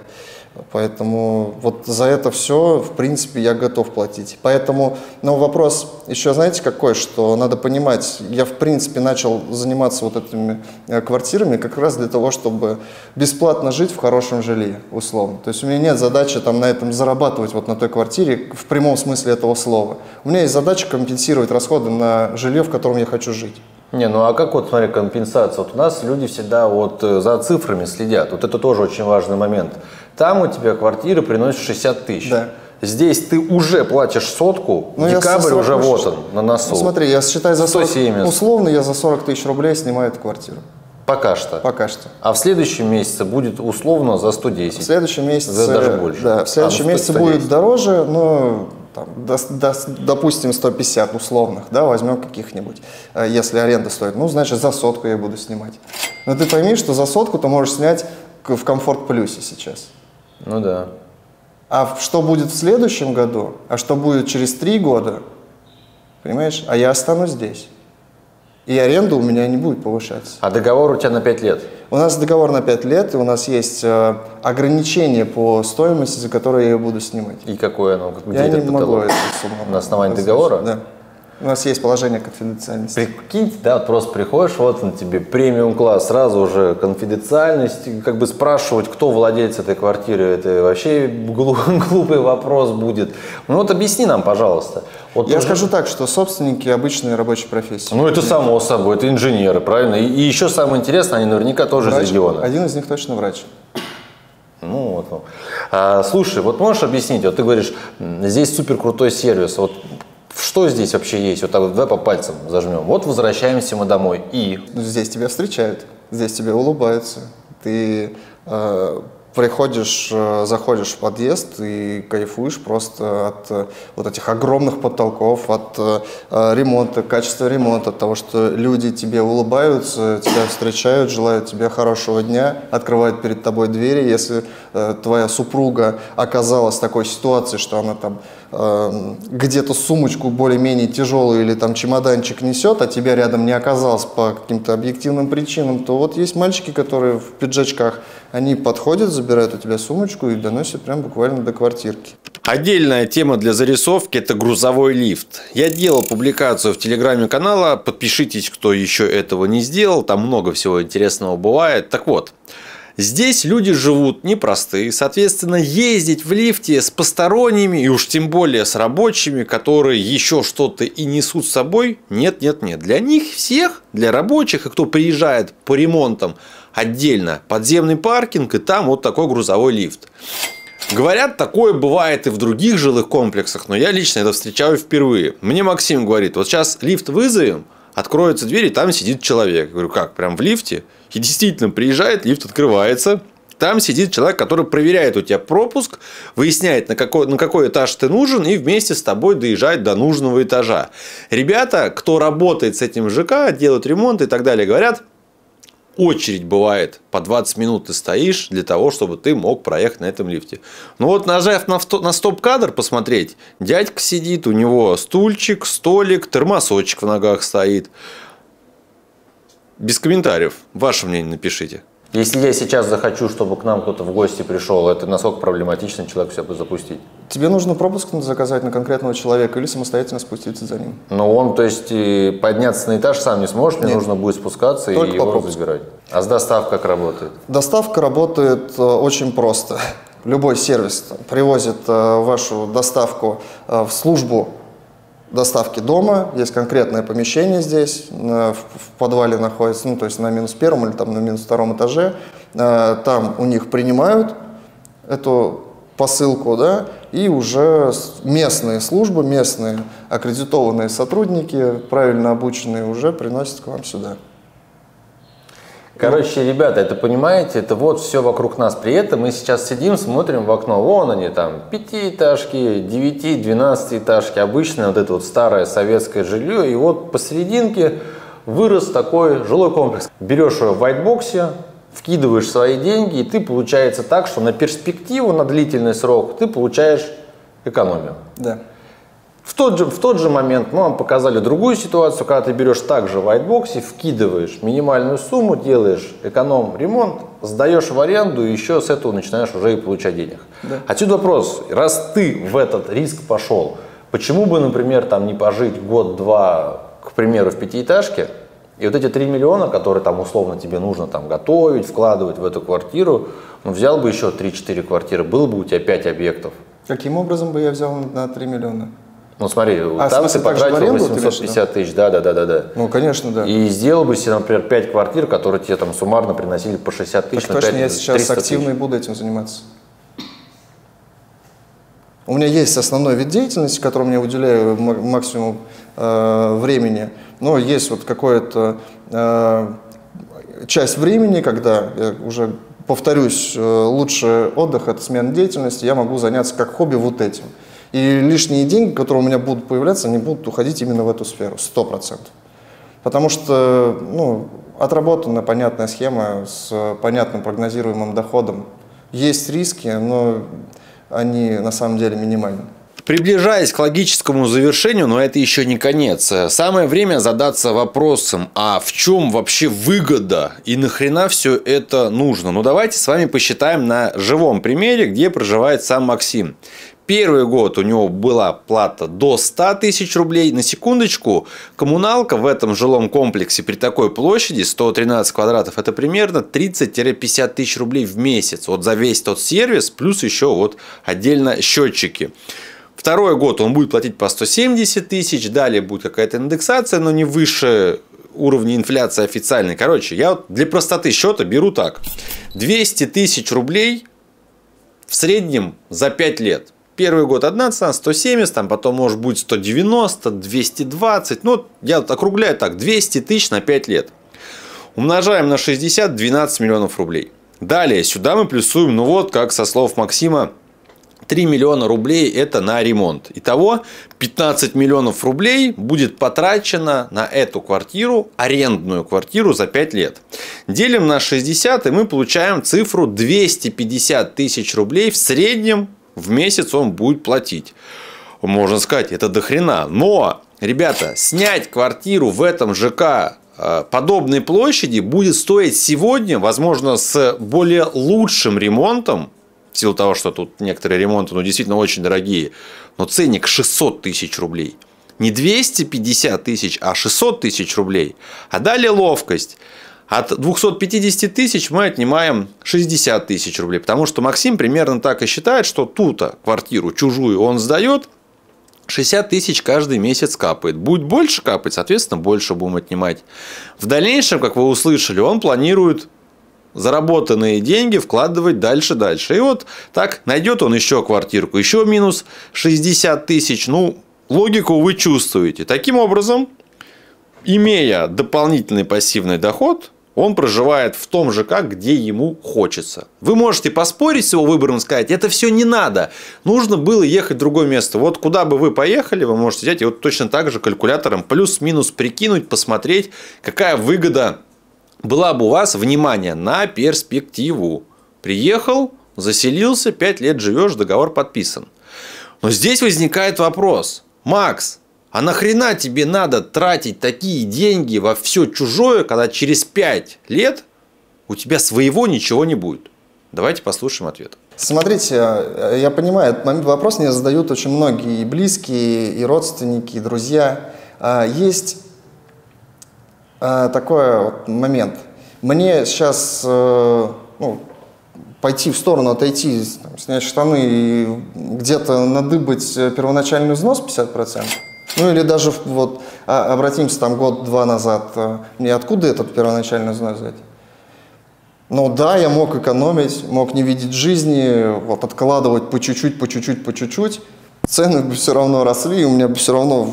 Поэтому вот за это все, в принципе, я готов платить. Поэтому, но вопрос еще, знаете, какой, что надо понимать, я, в принципе, начал заниматься вот этими э, квартирами как раз для того, чтобы бесплатно жить в хорошем жилье, условно. То есть у меня нет задачи там на этом зарабатывать вот на той квартире в прямом смысле этого слова. У меня есть задача компенсировать расходы на жилье, в котором я хочу жить. Не, ну а как вот, смотри, компенсация? Вот у нас люди всегда вот э, за цифрами следят. Вот это тоже очень важный момент. Там у тебя квартира приносит 60 тысяч. Да. Здесь ты уже платишь сотку, Ну, декабрь со 40 уже вот он, на носу. Ну, смотри, я считаю за 40, 170. условно я за 40 тысяч рублей снимаю эту квартиру. Пока что. Пока что. А в следующем месяце будет условно за В 110. следующем месяце, За даже больше. Да, в следующем А, месяце 110. будет дороже, но там, до- до- допустим 150 условных, да, возьмем каких-нибудь, э, если аренда стоит, ну, значит, за сотку я буду снимать. Но ты пойми, что за сотку ты можешь снять в комфорт плюсе сейчас. Ну да. А что будет в следующем году, а что будет через три года, понимаешь, а я останусь здесь. И аренда у меня не будет повышаться. А договор у тебя на 5 лет. У нас договор на 5 лет, и у нас есть э, ограничение по стоимости, за которую я буду снимать. И какое оно? Где я не этот могу потолок? эту сумму. На основании договора? Да. У нас есть положение конфиденциальности. Прикиньте, да, вот просто приходишь, вот он тебе премиум класс, сразу уже конфиденциальность, как бы спрашивать, кто владелец этой квартиры, это вообще глу- [LAUGHS] глупый вопрос будет. Ну вот объясни нам, пожалуйста. Вот Я уже- скажу так, что собственники обычные рабочие профессии. Ну это само собой, это инженеры, правильно? И, и еще самое интересное, они наверняка тоже Врач. из региона. Один из них точно врач. Ну вот. ну. А, слушай, вот можешь объяснить, вот ты говоришь, здесь супер крутой сервис, вот что здесь вообще есть? Вот так вот давай по пальцам зажмем. Вот возвращаемся мы домой. И Ну, Здесь тебя встречают, здесь тебе улыбаются. Ты э, приходишь, э, заходишь в подъезд и кайфуешь просто от э, вот этих огромных потолков, от э, э, ремонта, качества ремонта, от того, что люди тебе улыбаются, тебя встречают, желают тебе хорошего дня, открывают перед тобой двери. Если э, твоя супруга оказалась в такой ситуации, что она там где-то сумочку более-менее тяжелую или там чемоданчик несет, а тебя рядом не оказалось по каким-то объективным причинам, то вот есть мальчики, которые в пиджачках, они подходят, забирают у тебя сумочку и доносят прям буквально до квартирки. Отдельная тема для зарисовки – это грузовой лифт. Я делал публикацию в телеграме канала, подпишитесь, кто еще этого не сделал, там много всего интересного бывает. Так вот, Здесь люди живут непростые, соответственно, ездить в лифте с посторонними и уж тем более с рабочими, которые еще что-то и несут с собой, нет, нет, нет. Для них всех, для рабочих и кто приезжает по ремонтам отдельно подземный паркинг и там вот такой грузовой лифт. Говорят, такое бывает и в других жилых комплексах, но я лично это встречаю впервые. Мне Максим говорит, вот сейчас лифт вызовем, откроются двери, там сидит человек. Я говорю, как, прям в лифте? И действительно, приезжает, лифт открывается, там сидит человек, который проверяет у тебя пропуск, выясняет, на какой, на какой этаж ты нужен, и вместе с тобой доезжает до нужного этажа. Ребята, кто работает с этим ЖК, делают ремонт и так далее, говорят, очередь бывает, по 20 минут ты стоишь для того, чтобы ты мог проехать на этом лифте. Ну вот нажав на, на стоп-кадр посмотреть, дядька сидит, у него стульчик, столик, термосочек в ногах стоит. Без комментариев. Ваше мнение напишите. Если я сейчас захочу, чтобы к нам кто-то в гости пришел, это насколько проблематично человек все бы запустить? Тебе нужно пропуск заказать на конкретного человека или самостоятельно спуститься за ним. Но он, то есть, подняться на этаж сам не сможет, мне Нет. нужно будет спускаться Только и по его пропуску. забирать. А с доставкой как работает? Доставка работает э, очень просто. Любой сервис привозит э, вашу доставку э, в службу доставки дома. Есть конкретное помещение здесь, в, подвале находится, ну, то есть на минус первом или там на минус втором этаже. Э, Там у них принимают эту посылку, да, и уже местные службы, местные аккредитованные сотрудники, правильно обученные, уже приносят к вам сюда. Короче, ребята, это понимаете, это вот все вокруг нас. При этом мы сейчас сидим, смотрим в окно. Вон они там, пятиэтажки, девяти, двенадцатиэтажки. Обычное вот это вот старое советское жилье. И вот посерединке вырос такой жилой комплекс. Берешь его в вайтбоксе, вкидываешь свои деньги, и ты получается так, что на перспективу, на длительный срок ты получаешь экономию. Да. В тот, же, в тот же момент мы вам показали другую ситуацию, когда ты берешь также в whitebox, вкидываешь минимальную сумму, делаешь эконом-ремонт, сдаешь в аренду и еще с этого начинаешь уже и получать денег. Отсюда вопрос, раз ты в этот риск пошел, почему бы, например, там не пожить год-два, к примеру, в пятиэтажке, и вот эти 3 миллиона, которые там условно тебе нужно там готовить, вкладывать в эту квартиру, ну взял бы еще 3-4 квартиры, было бы у тебя 5 объектов. Каким образом бы я взял на 3 миллиона? Ну смотри, А, там ты потратил аренду ты имеешь в 850 тысяч, да, да, да, да, да. Ну, конечно, да. И сделал бы себе, например, 5 квартир, которые тебе там суммарно приносили по 60 тысяч. Так на точно, 5, я сейчас 300 активно и тысяч. буду этим заниматься. У меня есть основной вид деятельности, которому я уделяю ма- максимум э, времени. Но есть вот какое-то э, часть времени, когда я уже повторюсь, э, лучше отдых это смена деятельности, я могу заняться как хобби вот этим. И лишние деньги, которые у меня будут появляться, они будут уходить именно в эту сферу, сто процентов. Потому что ну, отработана понятная схема с понятным прогнозируемым доходом. Есть риски, но они на самом деле минимальны. Приближаясь к логическому завершению, но это еще не конец, э, самое время задаться вопросом, а в чем вообще выгода и нахрена все это нужно? Ну давайте с вами посчитаем на живом примере, где проживает сам Максим. Первый год у него была плата до 100 тысяч рублей. На секундочку, коммуналка в этом жилом комплексе при такой площади, 113 квадратов, это примерно 30-50 тысяч рублей в месяц. Вот за весь тот сервис, плюс еще вот отдельно счетчики. Второй год он будет платить по 170 тысяч, далее будет какая-то индексация, но не выше уровня инфляции официальной. Короче, я вот для простоты счета беру так. 200 тысяч рублей в среднем за 5 лет. Первый год одна цена, 170, там потом может быть 190, 220. Ну, я вот округляю так, 200 тысяч на 5 лет. Умножаем на 60, 12 миллионов рублей. Далее, сюда мы плюсуем, ну вот, как со слов Максима, 3 миллиона рублей это на ремонт. Итого 15 миллионов рублей будет потрачено на эту квартиру, арендную квартиру за 5 лет. Делим на 60 и мы получаем цифру 250 тысяч рублей в среднем в месяц он будет платить. Можно сказать, это дохрена. Но, ребята, снять квартиру в этом ЖК э, подобной площади будет стоить сегодня, возможно, с более лучшим ремонтом, в силу того, что тут некоторые ремонты, ну, действительно очень дорогие, но ценник 600 тысяч рублей. Не 250 тысяч, а 600 тысяч рублей. А далее ловкость. От 250 тысяч мы отнимаем 60 тысяч рублей, потому что Максим примерно так и считает, что ту-то квартиру чужую он сдает, 60 тысяч каждый месяц капает. Будет больше капать, соответственно, больше будем отнимать. В дальнейшем, как вы услышали, он планирует заработанные деньги вкладывать дальше-дальше. И вот так найдет он еще квартирку, еще минус 60 тысяч. Ну, логику вы чувствуете. Таким образом, имея дополнительный пассивный доход, он проживает в том же, как где ему хочется. Вы можете поспорить с его выбором и сказать, это все не надо. Нужно было ехать в другое место. Вот куда бы вы поехали, вы можете взять и вот точно так же калькулятором плюс-минус прикинуть, посмотреть, какая выгода была бы у вас, внимание, на перспективу. Приехал, заселился, 5 лет живешь, договор подписан. Но здесь возникает вопрос. Макс, а нахрена тебе надо тратить такие деньги во все чужое, когда через 5 лет у тебя своего ничего не будет? Давайте послушаем ответ. Смотрите, я понимаю, этот вопрос мне задают очень многие и близкие, и родственники, и друзья. А, есть а, такой вот момент. Мне сейчас э, ну, пойти в сторону, отойти, снять штаны и где-то надыбать первоначальный взнос 50%, ну или даже вот а, обратимся там год-два назад, мне откуда этот первоначальный взнос взять? Ну да, я мог экономить, мог не видеть жизни, вот откладывать по чуть-чуть, по чуть-чуть, по чуть-чуть, цены бы все равно росли, у меня бы все равно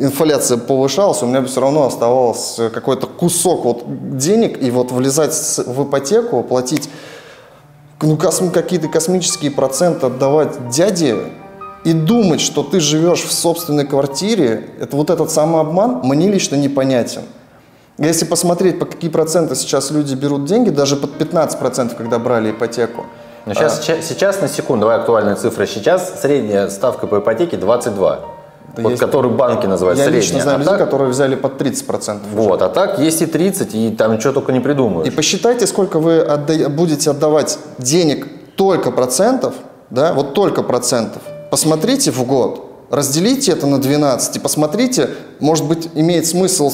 инфляция повышалась, у меня бы все равно оставался какой-то кусок вот денег, и вот влезать в ипотеку, платить ну, косм, какие-то космические проценты отдавать дяде и думать, что ты живешь в собственной квартире, это вот этот самообман мне лично непонятен. Если посмотреть, по какие проценты сейчас люди берут деньги, даже под 15%, когда брали ипотеку, но сейчас, а. сейчас, на секунду, давай актуальные цифры. Сейчас средняя ставка по ипотеке 22. Да вот, есть... который банки называют Я средняя. лично знаю а людей, так... которые взяли под 30%. Вот, а так есть и 30, и там что только не придумаешь. И посчитайте, сколько вы отда... будете отдавать денег только процентов, да, вот только процентов. Посмотрите в год, разделите это на 12 и посмотрите, может быть, имеет смысл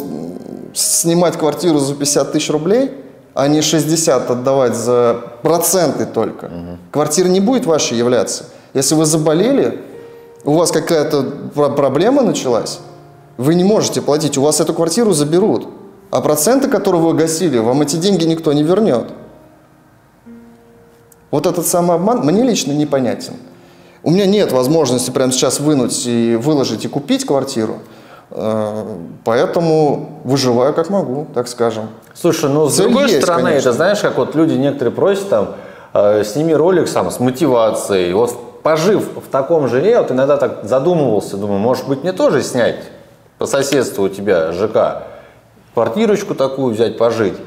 снимать квартиру за 50 тысяч рублей – а не 60 отдавать за проценты только. Угу. Квартира не будет вашей являться. Если вы заболели, у вас какая-то проблема началась, вы не можете платить, у вас эту квартиру заберут. А проценты, которые вы гасили, вам эти деньги никто не вернет. Вот этот самый обман мне лично непонятен. У меня нет возможности прямо сейчас вынуть и выложить и купить квартиру. Э, поэтому выживаю как могу, так скажем. Слушай, ну с другой есть, стороны, конечно. это знаешь, как вот люди некоторые просят там, э, сними ролик сам с мотивацией. Вот пожив в таком жилье, вот иногда так задумывался, думаю, может быть мне тоже снять по соседству у тебя ЖК, квартирочку такую взять, пожить.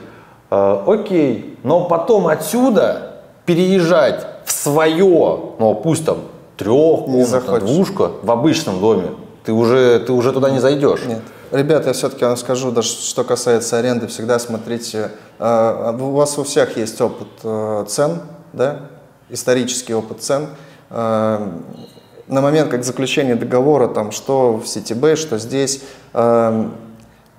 Э, окей, но потом отсюда переезжать в свое, ну пусть там трехкомнатная двушка в обычном доме, ты уже, ты уже туда не зайдешь. Нет. Ребята, я все-таки вам скажу, даже что касается аренды, всегда смотрите, э, у вас у всех есть опыт э, цен, да, исторический опыт цен. Э, на момент как заключения договора, там, что в Ситибэй, что здесь,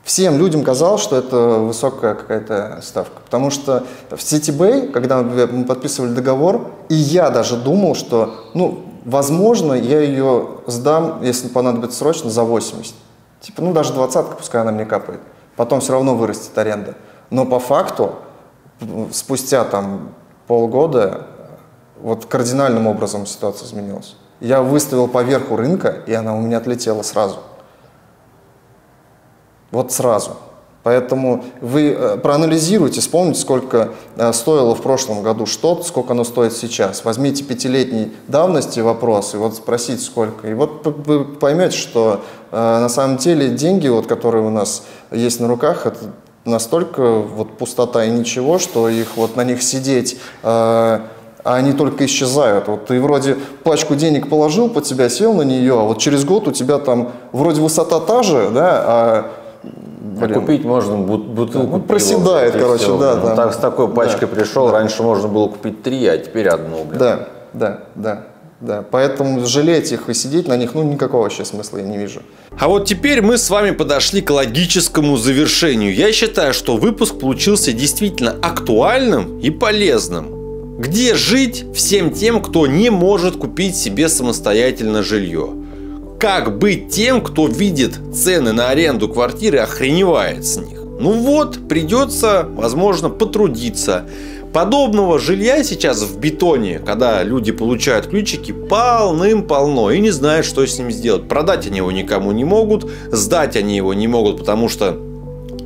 всем людям казалось, что это высокая какая-то ставка. Потому что в Ситибэй, когда мы подписывали договор, и я даже думал, что, ну, возможно, я ее сдам, если понадобится срочно, за 80. Типа, ну даже двадцатка, пускай она мне капает. Потом все равно вырастет аренда. Но по факту, спустя там полгода, вот кардинальным образом ситуация изменилась. Я выставил поверху рынка, и она у меня отлетела сразу. Вот сразу. Поэтому вы э, проанализируйте, вспомните, сколько э, стоило в прошлом году что-то, сколько оно стоит сейчас. Возьмите пятилетней давности вопрос и вот спросите, сколько. И вот вы поймете, что э, на самом деле деньги, вот, которые у нас есть на руках, это настолько вот пустота и ничего, что их вот на них сидеть а они только исчезают. Вот ты вроде пачку денег положил под себя, сел на нее, а вот через год у тебя там вроде высота та же, да, а Блин. купить можно бутылку. Ну, проседает, пива, короче, все. да. Ну, так, с такой пачкой да. пришел, да. раньше можно было купить три, а теперь одну. Блин. Да, да, да. Да, поэтому жалеть их и сидеть на них, ну, никакого вообще смысла я не вижу. А вот теперь мы с вами подошли к логическому завершению. Я считаю, что выпуск получился действительно актуальным и полезным. Где жить всем тем, кто не может купить себе самостоятельно жилье? Как быть тем, кто видит цены на аренду квартиры охреневает с них? Ну вот, придется, возможно, потрудиться. Подобного жилья сейчас в бетоне, когда люди получают ключики, полным-полно и не знают, что с ним сделать. Продать они его никому не могут, сдать они его не могут, потому что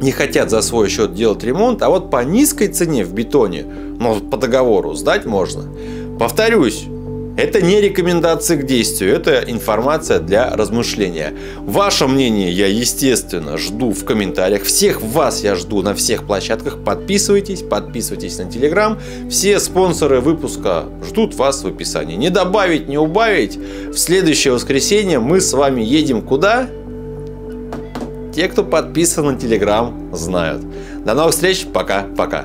не хотят за свой счет делать ремонт, а вот по низкой цене в бетоне, но по договору сдать можно. Повторюсь, это не рекомендации к действию, это информация для размышления. Ваше мнение я, естественно, жду в комментариях. Всех вас я жду на всех площадках. Подписывайтесь, подписывайтесь на Телеграм. Все спонсоры выпуска ждут вас в описании. Не добавить, не убавить. В следующее воскресенье мы с вами едем куда? Те, кто подписан на Телеграм, знают. До новых встреч. Пока-пока.